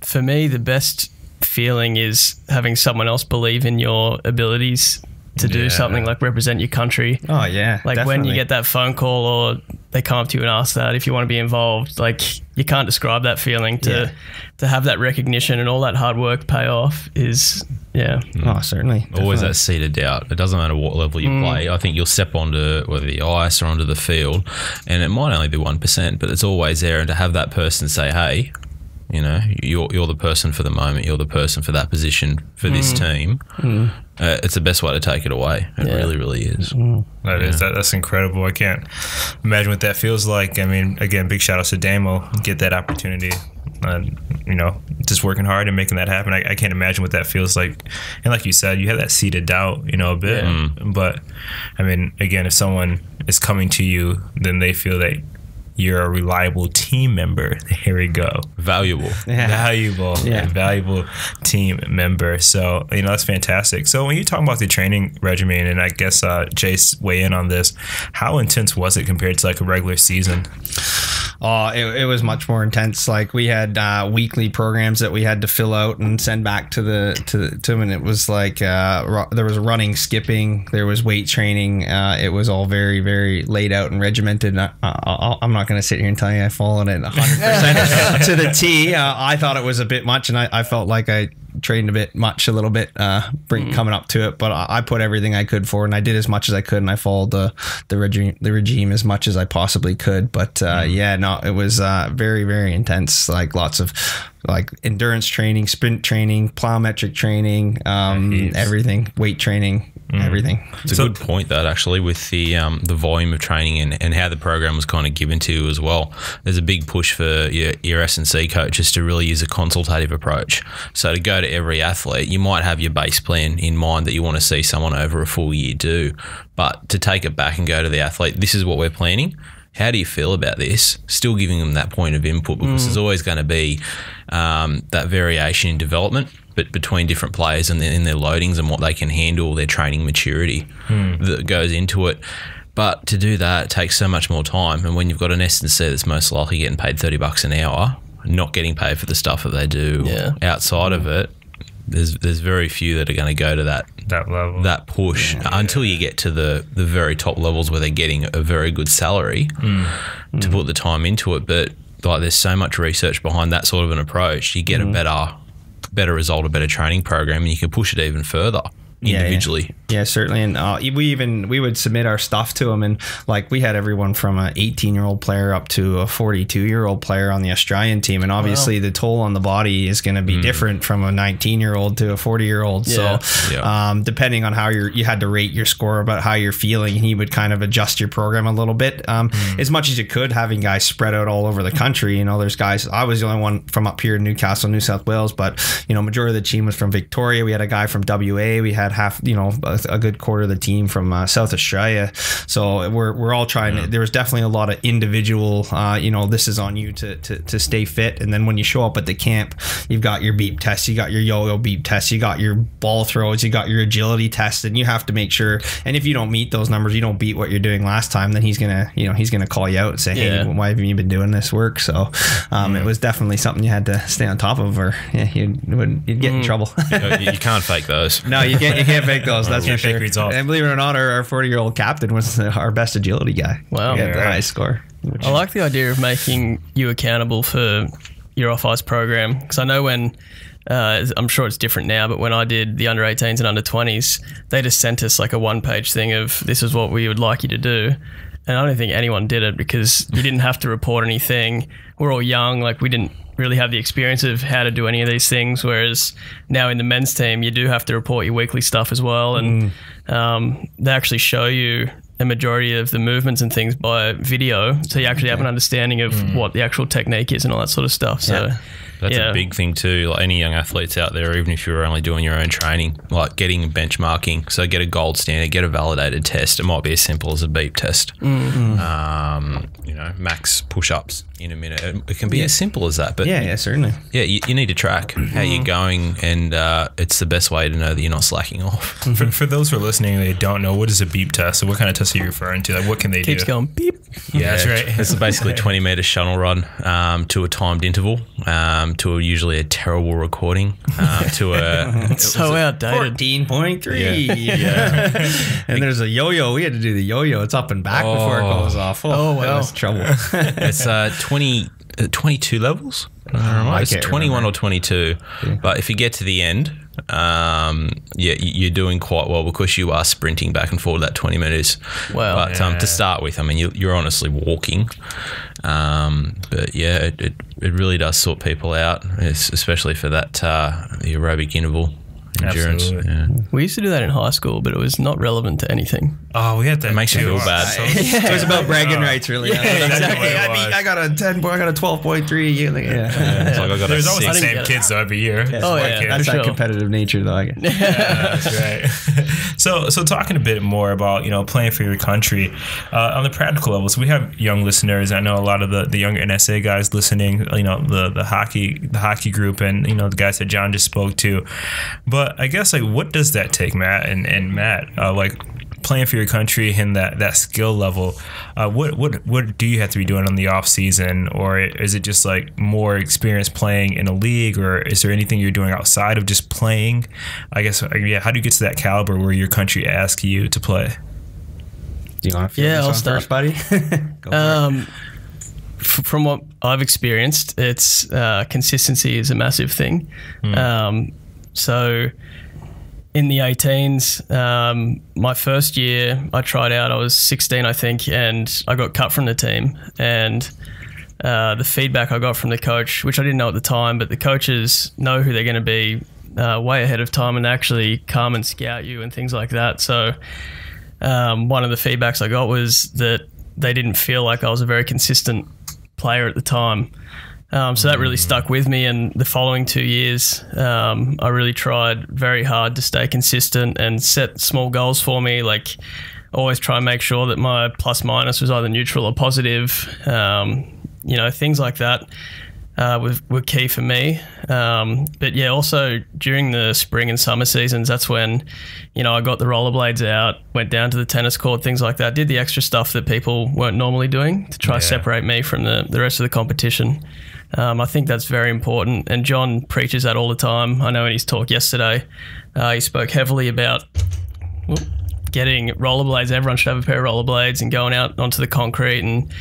for me, the best feeling is having someone else believe in your abilities to do Yeah. something like represent your country. Oh yeah. Like when you get that phone call or they come up to you and ask that if you want to be involved, like you can't describe that feeling to Yeah. to have that recognition and all that hard work pay off is yeah. Mm. Oh, certainly. Always Definitely. that seed of doubt. It doesn't matter what level you mm. play. I think you'll step onto whether the ice or onto the field, and it might only be one percent, but it's always there. And to have that person say, "Hey, You know, you're you're the person for the moment. You're the person for that position for this mm. team. Uh, it's the best way to take it away. It Yeah. really, really is. That is that, that's incredible. I can't imagine what that feels like. I mean, again, big shout out to Damo. Get that opportunity. Uh, you know, just working hard and making that happen. I, I can't imagine what that feels like. And like you said, you have that seed of doubt, you know, a bit. But I mean, again, if someone is coming to you, then they feel that you're a reliable team member. Here we go. Valuable. Yeah. Valuable, Yeah. valuable team member. So you know that's fantastic. So when you talk about the training regimen, and I guess uh, Jase weigh in on this, how intense was it compared to like a regular season? Oh, it, it was much more intense. Like we had uh, weekly programs that we had to fill out and send back to the to the, to them, and it was like uh, ru- there was running, skipping, there was weight training. Uh, it was all very very laid out and regimented. I, I, I'm not going to sit here and tell you I followed it 100 percent to the T. Uh, I thought it was a bit much, and I, I felt like I trained a bit much a little bit uh bring coming up to it but I, I put everything i could for and i did as much as i could and i followed the the regime the regime as much as i possibly could but uh yeah no it was uh very very intense like lots of like endurance training sprint training plyometric training um everything weight training everything It's a So- good point that actually with the um, the volume of training and, and how the program was kind of given to you as well. There's a big push for your, your S and C coaches to really use a consultative approach. So to go to every athlete, you might have your base plan in mind that you want to see someone over a full year do, but to take it back and go to the athlete, this is what we're planning. How do you feel about this? Still giving them that point of input because there's always going to be um, that variation in development but between different players and in their loadings and what they can handle, their training maturity hmm. that goes into it. But to do that it takes so much more time. And when you've got an S and C that's most likely getting paid thirty bucks an hour, not getting paid for the stuff that they do Yeah. outside of it, there's there's very few that are going to go to that That level. that push until you get to the the very top levels where they're getting a very good salary hmm. to hmm. put the time into it. But like, there's so much research behind that sort of an approach. You get a better better result, a better training program, and you can push it even further Yeah, yeah. individually. Yeah, certainly. And uh, we even we would submit our stuff to them, and like we had everyone from a 18 year old player up to a 42 year old player on the Australian team, and obviously the toll on the body is going to be different from a 19 year old to a 40 year old. Yeah. So, Yeah. um, depending on how you're, you had to rate your score about how you're feeling, he would kind of adjust your program a little bit, um, as much as you could, having guys spread out all over the country. You know, there's guys. I was the only one from up here in Newcastle, New South Wales, but you know, majority of the team was from Victoria. We had a guy from WA. We had half, you know, a, a good quarter of the team from uh, South Australia. So we're, we're all trying. to There was definitely a lot of individual. Uh, you know, this is on you to, to to stay fit. And then when you show up at the camp, you've got your beep test, you got your yo-yo beep test, you got your ball throws, you got your agility test, and you have to make sure. And if you don't meet those numbers, you don't beat what you're doing last time, then he's gonna, you know, he's gonna call you out and say, hey, why haven't you been doing this work? So um, it was definitely something you had to stay on top of, or yeah, you would you'd get in trouble. You you can't fake those. No, you can't. You can't fake those. That's for sure. And believe it or not, our, our forty-year-old captain was our best agility guy. Wow. he had the Yeah, right. highest score. I like the idea of making you accountable for your off ice program because I know when. Uh, I'm sure it's different now, but when I did the under 18s and under 20s, they just sent us like a one page thing of this is what we would like you to do. And I don't think anyone did it because you didn't have to report anything. We're all young, like we didn't really have the experience of how to do any of these things. Whereas now in the men's team, you do have to report your weekly stuff as well. And um, they actually show you a majority of the movements and things by video. So you actually have an understanding of what the actual technique is and all that sort of stuff. So, Yeah. That's Yeah. a big thing too. Like any young athletes out there, even if you're only doing your own training, like getting benchmarking. So get a gold standard, get a validated test. It might be as simple as a beep test. Um, you know, max push-ups in a minute. It, it can be as simple as that. But yeah, yeah, certainly. yeah, you, you need to track how you're going, and uh, it's the best way to know that you're not slacking off. for, for those who are listening, they don't know what is a beep test. So what kind of test are you referring to? Like, what can they keeps do? going beep. Yeah, that's right. It's basically 20 meter shuttle run um, to a timed interval, um, to a, usually a terrible recording, um, to a So outdated. Fourteen point three. Yeah. and there's a yo-yo. We had to do the yo-yo. It's up and back before it Oh. goes off. Oh, that wow. was trouble. it's uh, 20, uh, 22 levels. I don't remember. I It's 21 or 22. But if you get to the end, um, yeah, you're doing quite well because you are sprinting back and forward that 20 meters. Wow. But um, to start with, I mean, you, you're honestly walking. Um, but yeah, it, it, it really does sort people out, especially for that uh, the aerobic interval endurance. Yeah. We used to do that in high school, but it was not relevant to anything. Oh, we had that. It makes you feel bad. So- yeah. So it's about bragging rights, really. Yeah, That's exactly like, what hey, it I beat, was. I got a ten. I got a twelve point three. Yeah, like, yeah. It's like I got There's a always the six. didn't same get it. kids though every year. Oh, yeah, kids. That's For that sure. competitive nature, though. I guess. Yeah, that's right. so, so talking a bit more about you know playing for your country uh, on the practical level. So we have young listeners. I know a lot of the, the younger NSA guys listening. You know the the hockey the hockey group and you know the guys that John just spoke to. But I guess like what does that take, Matt and and Matt? Uh, like playing for your country and that that skill level. Uh, what what what do you have to be doing on the off season, or is it just like more experience playing in a league, or is there anything you're doing outside of just playing? I guess uh, yeah. How do you get to that caliber where your country asks you to play? Do you want to Yeah, I'll this start. first, buddy? Go for. Um, f- from what I've experienced, it's uh, consistency is a massive thing. Um, so in the 18s, um, my first year I tried out, I was 16, I think, and I got cut from the team. And uh, the feedback I got from the coach, which I didn't know at the time, but the coaches know who they're going to be uh, way ahead of time and actually come and scout you and things like that. So um, one of the feedbacks I got was that they didn't feel like I was a very consistent player at the time. Um, so that really stuck with me. And the following two years, um, I really tried very hard to stay consistent and set small goals for me. Like, always try and make sure that my plus minus was either neutral or positive. Um, you know, things like that uh, were, were key for me. Um, but yeah, also during the spring and summer seasons, that's when, you know, I got the rollerblades out, went down to the tennis court, things like that, did the extra stuff that people weren't normally doing to try to separate me from the, the rest of the competition. Um, I think that's very important. And John preaches that all the time. I know in his talk yesterday, uh, he spoke heavily about whoop, getting rollerblades. Everyone should have a pair of rollerblades and going out onto the concrete. And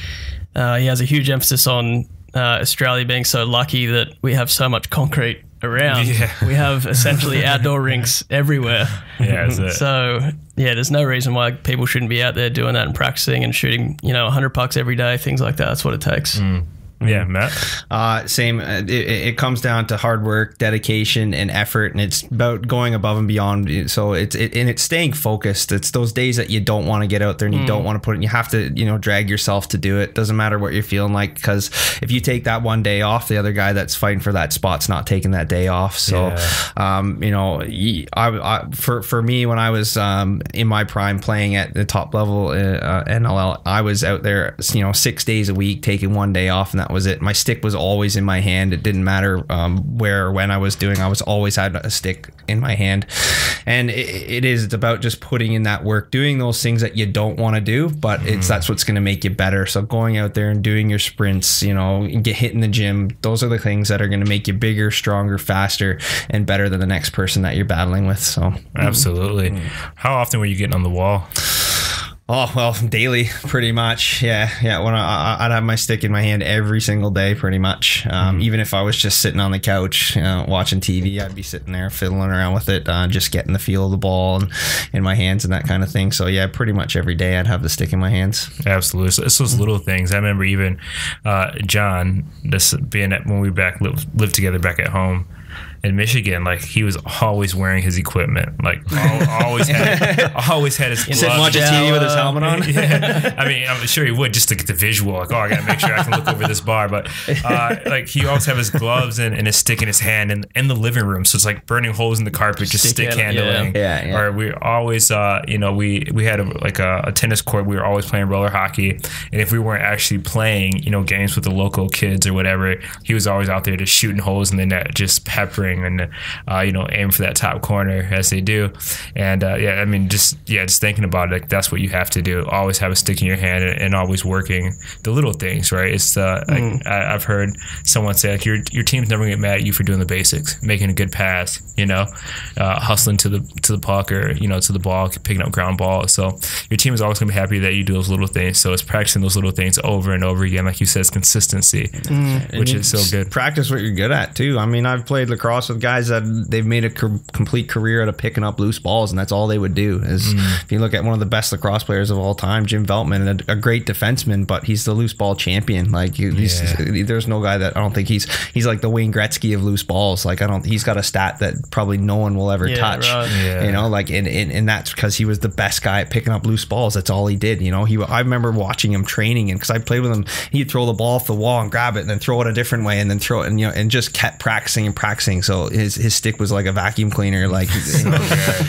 uh, he has a huge emphasis on uh, Australia being so lucky that we have so much concrete around. Yeah. We have essentially outdoor rinks everywhere. Yeah. So yeah, there's no reason why people shouldn't be out there doing that and practicing and shooting, you know, 100 pucks every day, things like that. That's what it takes. Yeah, Matt. Uh, same. Uh, It, it comes down to hard work, dedication, and effort, and it's about going above and beyond. So it's it, and it's staying focused. It's those days that you don't want to get out there and you don't want to put it. You have to you know drag yourself to do it. Doesn't matter what you're feeling like because if you take that one day off, the other guy that's fighting for that spot's not taking that day off. So, um, you know, I, I- for for me when I was um, in my prime playing at the top level uh, uh, NLL, I was out there you know six days a week taking one day off and that was it. My stick was always in my hand. It didn't matter um, where or when I was doing. I was always had a stick in my hand, and it, it is. It's about just putting in that work, doing those things that you don't want to do, but it's that's what's going to make you better. So going out there and doing your sprints, you know, get hit in the gym. Those are the things that are going to make you bigger, stronger, faster, and better than the next person that you're battling with. So. Absolutely. How often were you getting on the wall? Oh well, daily, pretty much. Yeah, yeah. When I, I- I'd have my stick in my hand every single day, pretty much. Um, Even if I was just sitting on the couch you know, watching TV, I'd be sitting there fiddling around with it, uh, just getting the feel of the ball and in my hands and that kind of thing. So yeah, pretty much every day I'd have the stick in my hands. Absolutely. So it's those little things. I remember even uh, John, this being at when we back lived, lived together back at home in Michigan. Like he was always wearing his equipment. Like always had, always had his gloves. Sitting watching TV with his helmet on. yeah. I mean, I'm sure he would just to get the visual. Like, oh, I gotta make sure I can look over this bar. But uh, like, he always have his gloves and, and his stick in his hand in, in the living room. So it's like burning holes in the carpet, just Stick stick handle, yeah. handling. Yeah, yeah. Or we always, uh, you know, we we had a, like a, a tennis court. We were always playing roller hockey, and if we weren't actually playing, you know, games with the local kids or whatever, he was always out there just shooting holes in the net, just peppering and uh, you know, aim for that top corner as they do. And uh, yeah, I mean, just yeah, just thinking about it, like that's what you have to do. Always have a stick in your hand and, and always working the little things, right? It's uh, like, I, I've heard someone say like your your team's never gonna get mad at you for doing the basics, making a good pass, you know, uh, hustling to the to the puck or you know to the ball, picking up ground ball. So your team is always gonna be happy that you do those little things. So it's practicing those little things over and over again, like you said, it's consistency, which is so good. Practice what you're good at too. I mean, I've played lacrosse lacrosse with guys that they've made a co- complete career out of picking up loose balls, and that's all they would do. Is mm. if you look at one of the best lacrosse players of all time, Jim Veltman, a, a great defenseman, but he's the loose ball champion. Like he's, Yeah. there's no guy that I don't think he's he's like the Wayne Gretzky of loose balls. Like I don't, he's got a stat that probably no one will ever Yeah, touch. right. Yeah. You know, like and, and and that's because he was the best guy at picking up loose balls. That's all he did. You know, he I remember watching him training, and because I played with him, he'd throw the ball off the wall and grab it, and then throw it a different way, and then throw it, and you know, and just kept practicing and practicing. So his his stick was like a vacuum cleaner. Like,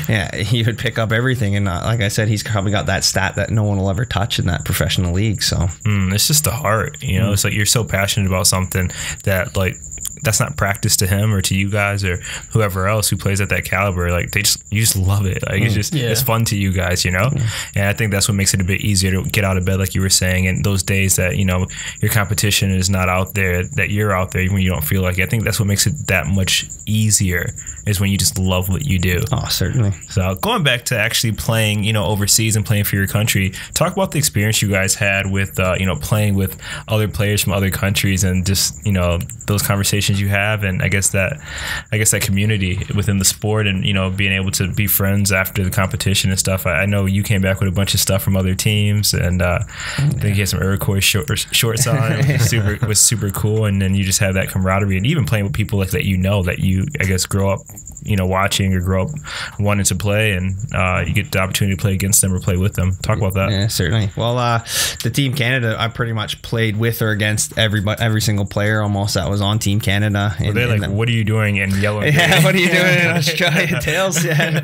yeah, he would pick up everything, and uh, like I said, he's probably got that stat that no one will ever touch in that professional league. So Mm, it's just the heart, you know. It's like you're so passionate about something that like that's not practice to him or to you guys or whoever else who plays at that caliber. Like they just you just love it. Like it's just Yeah. it's fun to you guys, you know. And I think that's what makes it a bit easier to get out of bed, like you were saying. And those days that you know your competition is not out there, that you're out there when you don't feel like it. I think that's what makes it that much easier is when you just love what you do. oh, certainly. So going back to actually playing, you know, overseas and playing for your country, talk about the experience you guys had with, uh, you know, playing with other players from other countries and just, you know, those conversations you have, and I guess that, I guess that community within the sport, and you know, being able to be friends after the competition and stuff. I, I know you came back with a bunch of stuff from other teams, and uh, I think you had some Iroquois short, shorts on. It was super, was super cool, and then you just have that camaraderie, and even playing with people like that you know that you, I guess, grow up you know, watching or grow up wanting to play, and uh, you get the opportunity to play against them or play with them. Talk about that. Yeah, certainly. Well, uh, the Team Canada, I pretty much played with or against every every single player almost that was on Team Canada. Were they like, what are you doing in yellow? Yeah, what are you doing in Australia, Tails? Yeah,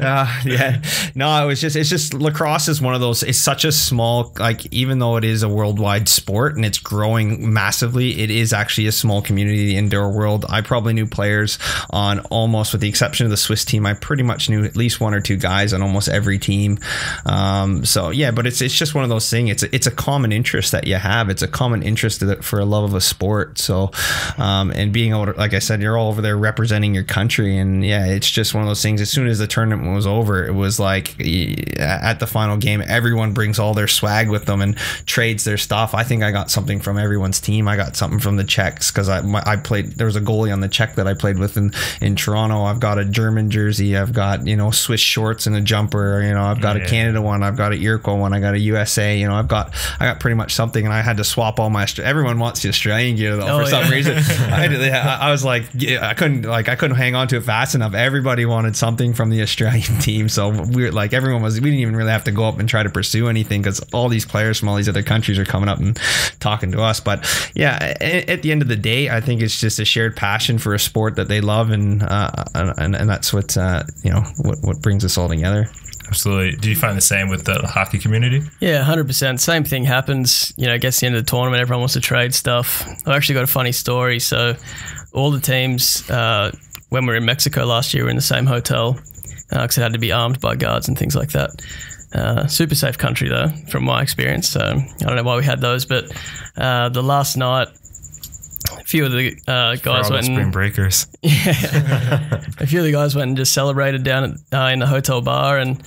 uh, yeah. No, it was just it's just lacrosse is one of those. It's such a small like even though it is a worldwide sport and it's growing massively, it is actually a small community. The indoor world. I probably knew players on almost, with the exception of the Swiss team, I pretty much knew at least one or two guys on almost every team. Um, so yeah, but it's it's just one of those things. It's a, it's a common interest that you have. It's a common interest for a love of a sport. So, um, Um, and being able to, like I said, you're all over there representing your country, and yeah, it's just one of those things. As soon as the tournament was over, it was like at the final game, everyone brings all their swag with them and trades their stuff. I think I got something from everyone's team. I got something from the Czechs because I my, I played. There was a goalie on the Czech that I played with in in Toronto. I've got a German jersey. I've got you know Swiss shorts and a jumper. You know I've got Yeah. a Canada one. I've got a Iroquois one. I got a USA. You know I've got I got pretty much something, and I had to swap all my. Everyone wants the Australian gear though Oh, for some reason. I, I was like I couldn't like I couldn't hang on to it fast enough. Everybody wanted something from the Australian team, so we were like everyone was. We didn't even really have to go up and try to pursue anything because all these players from all these other countries are coming up and talking to us. But yeah, at the end of the day, I think it's just a shared passion for a sport that they love, and uh, and, and that's what uh, you know what what brings us all together. Absolutely. Do you find the same with the hockey community? Yeah, hundred percent. Same thing happens. You know, gets the end of the tournament, everyone wants to trade stuff. I've actually got a funny story. So, all the teams uh, when we were in Mexico last year were in the same hotel because it had to be armed by guards and things like that. Uh, super safe country though, from my experience. So I don't know why we had those, but uh, the last night, a few of the uh, guys went. spring And, breakers. a few of the guys went and just celebrated down at, uh, in the hotel bar and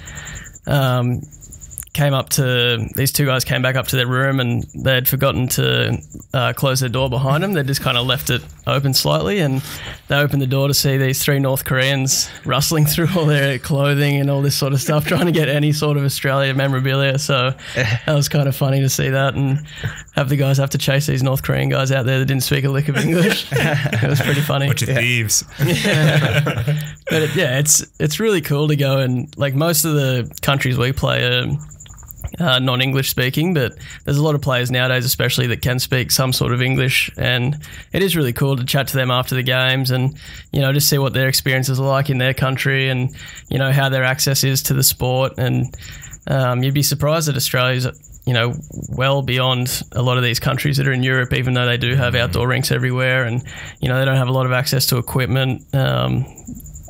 um, came up to these two guys came back up to their room and they'd forgotten to uh, close their door behind them. They just kind of left it open slightly and they opened the door to see these three North Koreans rustling through all their clothing and all this sort of stuff, trying to get any sort of Australia memorabilia. So that was kind of funny to see that and have the guys have to chase these North Korean guys out there that didn't speak a lick of English. it was pretty funny Bunch of thieves. Yeah. but it, yeah, it's it's really cool to go and like most of the countries we play are uh, non-English speaking, but there's a lot of players nowadays, especially that can speak some sort of English, and it is really cool to chat to them after the games and you know just see what their experiences are like in their country and you know how their access is to the sport, and um, you'd be surprised that Australia's you know well beyond a lot of these countries that are in Europe, even though they do have outdoor rinks everywhere, and you know they don't have a lot of access to equipment. Um,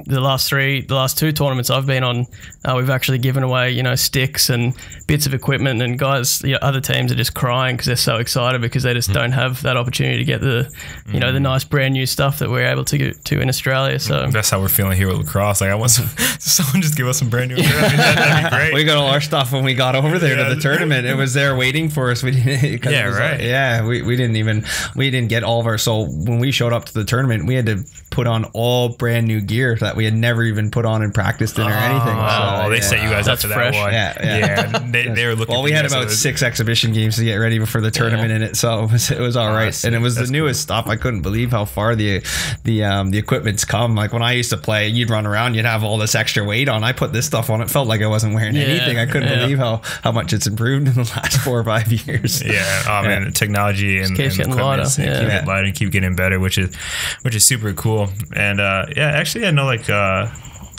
the last three, the last two tournaments I've been on, uh, we've actually given away, you know, sticks and bits of equipment, and guys, you know, other teams are just crying because they're so excited because they just mm-hmm. don't have that opportunity to get the, you know, the mm-hmm. nice brand new stuff that we're able to get to in Australia. So mm-hmm. That's how we're feeling here with lacrosse. Like I want some, someone just give us some brand new. equipment. That, that'd be great. We got all our stuff when we got over there Yeah. to the tournament. It was there waiting for us. We didn't. 'cause it Yeah, was, right. Yeah, we, we didn't even we didn't get all of our. So when we showed up to the tournament, we had to put on all brand new gear that we had never even put on and practiced in or anything. Oh, So, they yeah. set you guys up That's for that fresh. one. Yeah, yeah. they, they were looking. Well, we had you, so about six exhibition games to get ready for the tournament in it, so it was, it was all right. that's and it was That's the newest stuff. I couldn't believe how far the the um, the equipment's come. Like when I used to play, you'd run around, you'd have all this extra weight on. I put this stuff on. It felt like I wasn't wearing Yeah, anything. I couldn't yeah. believe how how much it's improved in the last four or five years. Yeah, oh man, the technology and, and equipment lighter, is- keep yeah. getting lighter and keep getting better, which is which is super cool. And uh, yeah, actually, I know like uh,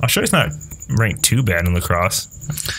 Australia's not ranked too bad in lacrosse.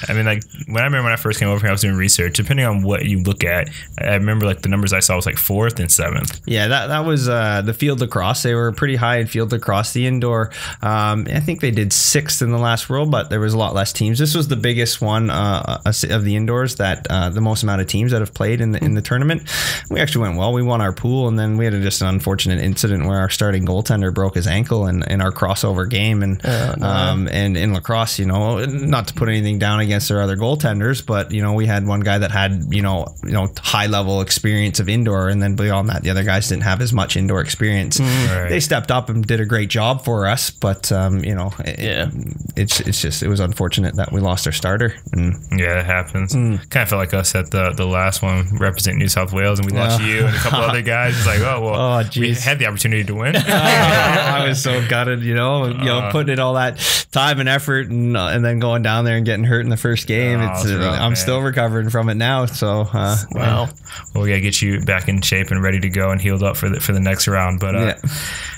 I mean, like when I remember when I first came over here, I was doing research. Depending on what you look at, I remember like the numbers I saw was like fourth and seventh. Yeah, that that was uh, the field lacrosse. They were pretty high in field lacrosse. The indoor, um, I think they did sixth in the last world, but there was a lot less teams. This was the biggest one uh, of the indoors that uh, the most amount of teams that have played in the in the tournament. We actually went well. We won our pool, and then we had a, just an unfortunate incident where our starting goaltender broke his ankle in, in our crossover game. And um, and in lacrosse, you know, not to put anything down against their other goaltenders, but you know, we had one guy that had you know you know high level experience of indoor, and then beyond that, the other guys didn't have as much indoor experience. Right. They stepped up and did a great job for us, but um, you know, it, Yeah. it's it's just it was unfortunate that we lost our starter. And Yeah, it happens. Hmm. Kind of felt like us at the the last one, represent New South Wales, and we lost Yeah. you and a couple other guys. It's like, oh well, Oh, we had the opportunity to win. I was so gutted, you know, you know, Uh. putting in all that time and effort, and uh, and then going down there and getting hurt in the first game. Oh, it's it's rough, I'm man. still recovering from it now. So uh, wow. well, we gotta get you back in shape and ready to go and healed up for the for the next round. But uh, Yeah.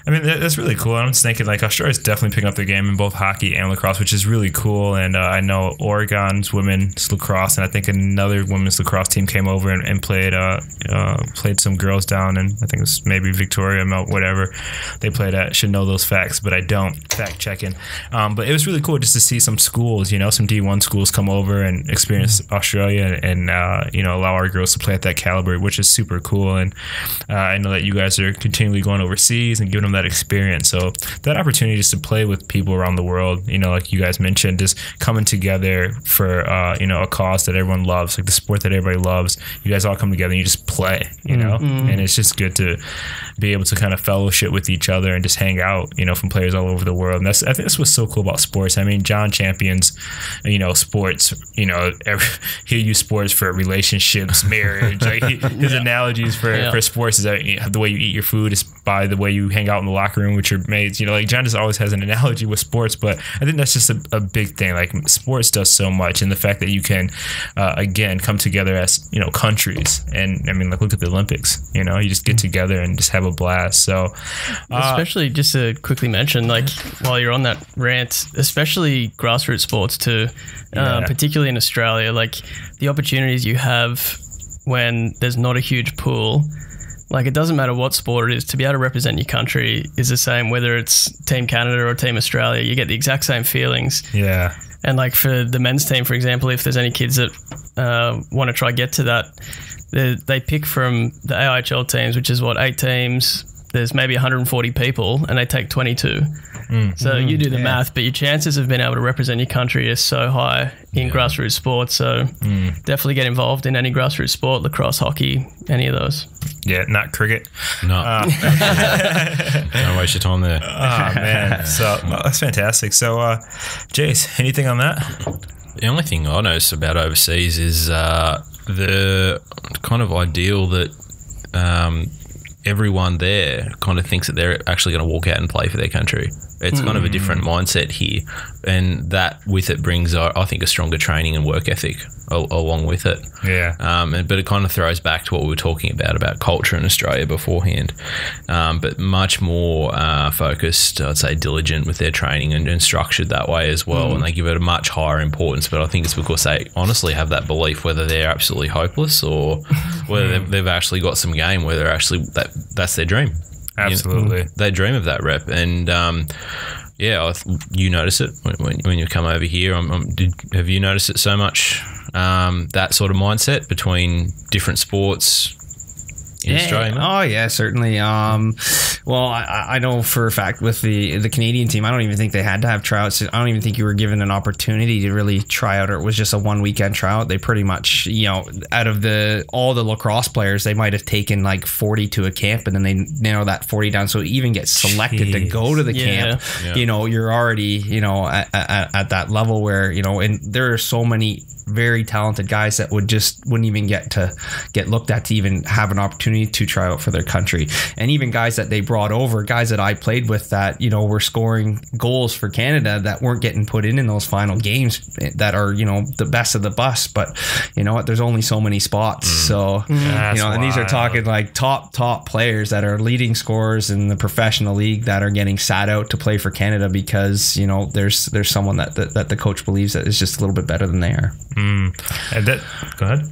I mean, that, that's really cool. I'm just thinking like Australia's definitely picking up their game in both hockey and lacrosse, which is really cool. And uh, I know Oregon's women's lacrosse, and I think another women's lacrosse team came over and, and played uh, uh, played some girls down, and I think it was maybe Victoria, Mount, whatever they played at. Should know those facts, but I don't. Fact checking. Um, but it was really cool just to see some schools, you know, some D1 schools come over and experience Australia and uh, you know allow our girls to play at that caliber, which is super cool. And uh, I know that you guys are continually going overseas and giving them that experience. So that opportunity just to play with people around the world, you know, like you guys mentioned, just coming together for uh, you know a cause that everyone loves, like the sport that everybody loves. You guys all come together and you just play, you know, and it's just good to be able to kind of fellowship with each other and just hang out, you know, from players all over the world. And that's I think that's what's so cool about sports. I mean, John champions, you know, sports. You know, every, he use sports for relationships, marriage. Like he, his analogies for, Yeah. for sports is that you know, the way you eat your food is by the way you hang out in the locker room with your mates. You know, like John just always has an analogy with sports, but I think that's just a, a big thing. Like sports does so much, and the fact that you can uh, again come together as you know countries, and I mean, like look at the Olympics. You know, you just get together and just have a blast. So, uh, especially just to quickly mention, like while you're on that rant, especially grassroots sports too, um, particularly in Australia, like the opportunities you have when there's not a huge pool. Like it doesn't matter what sport it is, to be able to represent your country is the same whether it's Team Canada or Team Australia. You get the exact same feelings. yeah, And like for the men's team, for example, if there's any kids that uh, want to try get to that, they, they pick from the AIHL teams, which is what eight teams. There's maybe 140 people, and they take 22. So you do the yeah. math, but your chances of being able to represent your country is so high in grassroots sports. So definitely get involved in any grassroots sport, lacrosse, hockey, any of those. yeah, not cricket. No, don't waste your time there. Oh man, so well, that's fantastic. So, uh, Jase, anything on that? The only thing I notice about overseas is uh, the kind of ideal that um, everyone there kind of thinks that they're actually going to walk out and play for their country. It's kind of a different mindset here, and that with it brings, uh, I think, a stronger training and work ethic along with it. Yeah, Um, and, but it kind of throws back to what we were talking about about culture in Australia beforehand, um, but much more uh, focused, I'd say, diligent with their training and, and structured that way as well. And they give it a much higher importance. But I think it's because they honestly have that belief, whether they're absolutely hopeless or whether they've, they've actually got some game where they're actually that that's their dream. You know, absolutely. they dream of that rep and um, yeah, I th- you notice it when, when, when you come over here. Um, um, did, have you noticed it so much? Um, that sort of mindset between different sports in Australia. mate? Oh yeah, certainly. Um, well, I, I know for a fact with the the Canadian team, I don't even think they had to have tryouts. I don't even think you were given an opportunity to really try out, or it was just a one weekend tryout. They pretty much, you know, out of the all the lacrosse players, they might have taken like forty to a camp, and then they narrow that forty down. So even get selected to go to the Yeah. camp, Yeah. you know, you're already, you know, at, at, at that level where you know, and there are so many very talented guys that would just wouldn't even get to get looked at to even have an opportunity to try out for their country. And even guys that they brought over, guys that I played with that, you know, were scoring goals for Canada that weren't getting put in in those final games that are, you know, the best of the bust. But you know what? There's only so many spots. Mm. So, mm-hmm. That's you know, and these are talking like top, top players that are leading scorers in the professional league that are getting sat out to play for Canada because, you know, there's, there's someone that, that, that the coach believes that is just a little bit better than they are. And that, go ahead.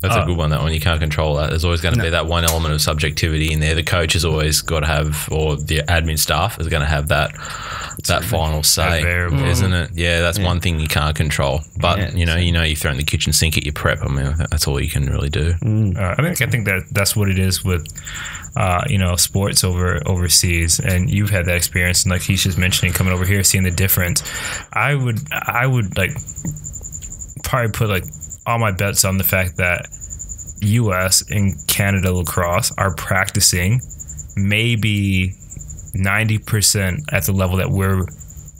That's Oh. a good one. That one you can't control that. There's always going to be that one element of subjectivity in there. The coach has always got to have, or the admin staff is going to have that that final say, variable. isn't it? Yeah, that's one thing you can't control. But Yeah, you know, you know, you throw in the kitchen sink at your prep. I mean, that's all you can really do. Uh, I think I think that that's what it is with uh, you know sports over overseas, and you've had that experience. And like he's just mentioning, coming over here, seeing the difference. I would I would like probably put like all my bets on the fact that U.S. and Canada lacrosse are practicing maybe ninety percent at the level that we're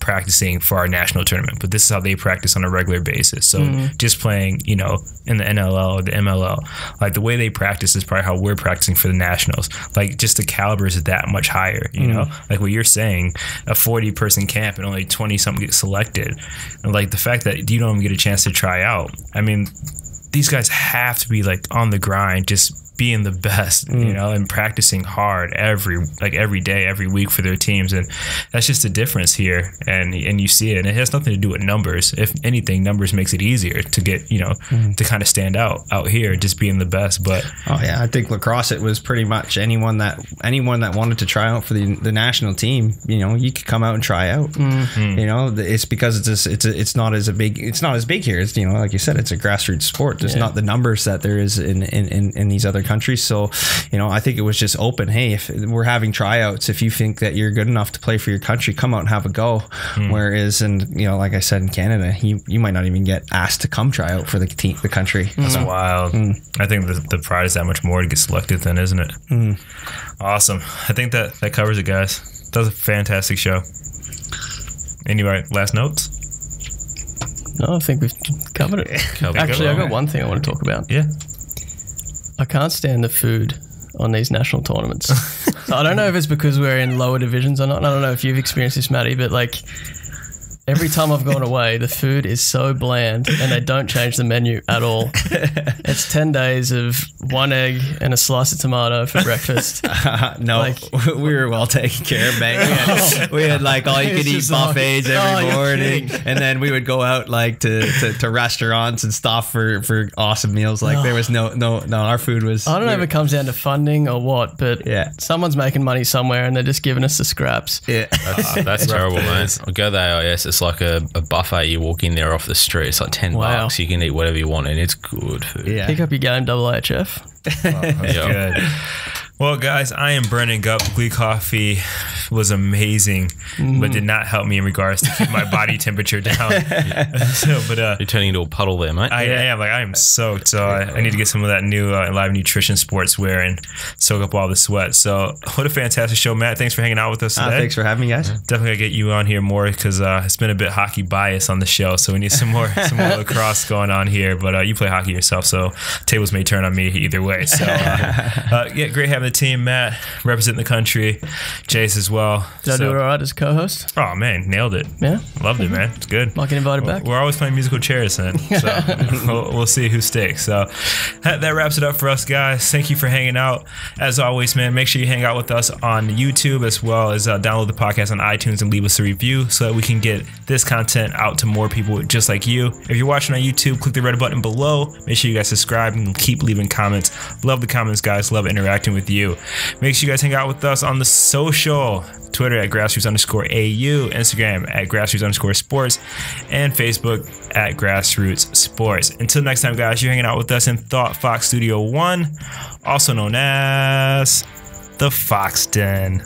practicing for our national tournament, but this is how they practice on a regular basis. So mm-hmm. just playing, you know, in the NLL or the MLL, like the way they practice is probably how we're practicing for the nationals. Like just the caliber is that much higher, you know? Mm-hmm. Like what you're saying, a 40 person camp and only 20 something get selected. And like the fact that you don't even get a chance to try out. I mean, these guys have to be like on the grind, just being the best, you mm. know, and practicing hard every like every day, every week for their teams, and that's just the difference here. And and you see it, and it has nothing to do with numbers. If anything, numbers makes it easier to get you know mm. to kind of stand out out here, just being the best. But Oh yeah, I think lacrosse it was pretty much anyone that anyone that wanted to try out for the, the national team. You know, you could come out and try out. Mm. You know, it's because it's just, it's a, it's not as a big it's not as big here. It's you know, like you said, it's a grassroots sport. There's Yeah. not the numbers that there is in, in, in, in these other countries. So, you know, I think it was just open. Hey, if we're having tryouts, if you think that you're good enough to play for your country, come out and have a go. Hmm. Whereas, and you know, like I said in Canada, you you might not even get asked to come try out for the team, the country. That's wild. Hmm. I think the, the prize is that much more to get selected then, isn't it? Hmm. Awesome. I think that that covers it, guys. That was a fantastic show. Anyway, last notes? No, I think we've covered it. Covered it. Actually, I've got one thing I want to talk about. Yeah. I can't stand the food on these national tournaments. I don't know if it's because we're in lower divisions or not. I don't know if you've experienced this, Matty, but like every time I've gone away, the food is so bland and they don't change the menu at all. It's 10 days of one egg and a slice of tomato for breakfast. no, Like- we were well taken care of, man. We had, oh. we had like all you could eat just like- buffets Oh, every morning, and then we would go out like to, to, to restaurants and stuff for, for awesome meals. Like there was no no no, our food was. I don't know if it comes down to funding or what, but Yeah. someone's making money somewhere and they're just giving us the scraps. Yeah. That's, that's terrible, man. I'll go to the AIS. It's like a, a buffet. You walk in there off the street. It's like ten Wow. bucks. You can eat whatever you want, and it's good food. yeah. Pick up your game, double AHF. Oh, yeah. Good. Well, guys, I am burning up. Glee coffee was amazing, but did not help me in regards to keep my body temperature down. so, but uh, You're turning into a puddle there, mate. I am like I am soaked, so I, I need to get some of that new uh, live nutrition sportswear and soak up all the sweat. So, what a fantastic show, Matt! Thanks for hanging out with us Uh, today. thanks for having me, guys. Definitely gotta get you on here more because uh, it's been a bit hockey bias on the show, so we need some more some more lacrosse going on here. But uh, you play hockey yourself, so tables may turn on me either way. So uh, uh, yeah, great having the team, Matt representing the country, Jase as well. Did I do it all right as co-host? Oh man, nailed it! Yeah, Loved it, man. It's good. might get invited back. We're always playing musical chairs then. So we'll, we'll see who sticks. So that, that wraps it up for us, guys. Thank you for hanging out. As always, man, make sure you hang out with us on YouTube as well as uh, download the podcast on iTunes and leave us a review so that we can get this content out to more people just like you. If you're watching on YouTube, click the red button below. Make sure you guys subscribe and keep leaving comments. Love the comments, guys. Love interacting with you. You. Make sure you guys hang out with us on the social. Twitter at grassroots underscore AU, Instagram at grassroots underscore sports, and Facebook at grassroots sports. Until next time, guys, you're hanging out with us in Thought Fox Studio 1, also known as the Fox Den.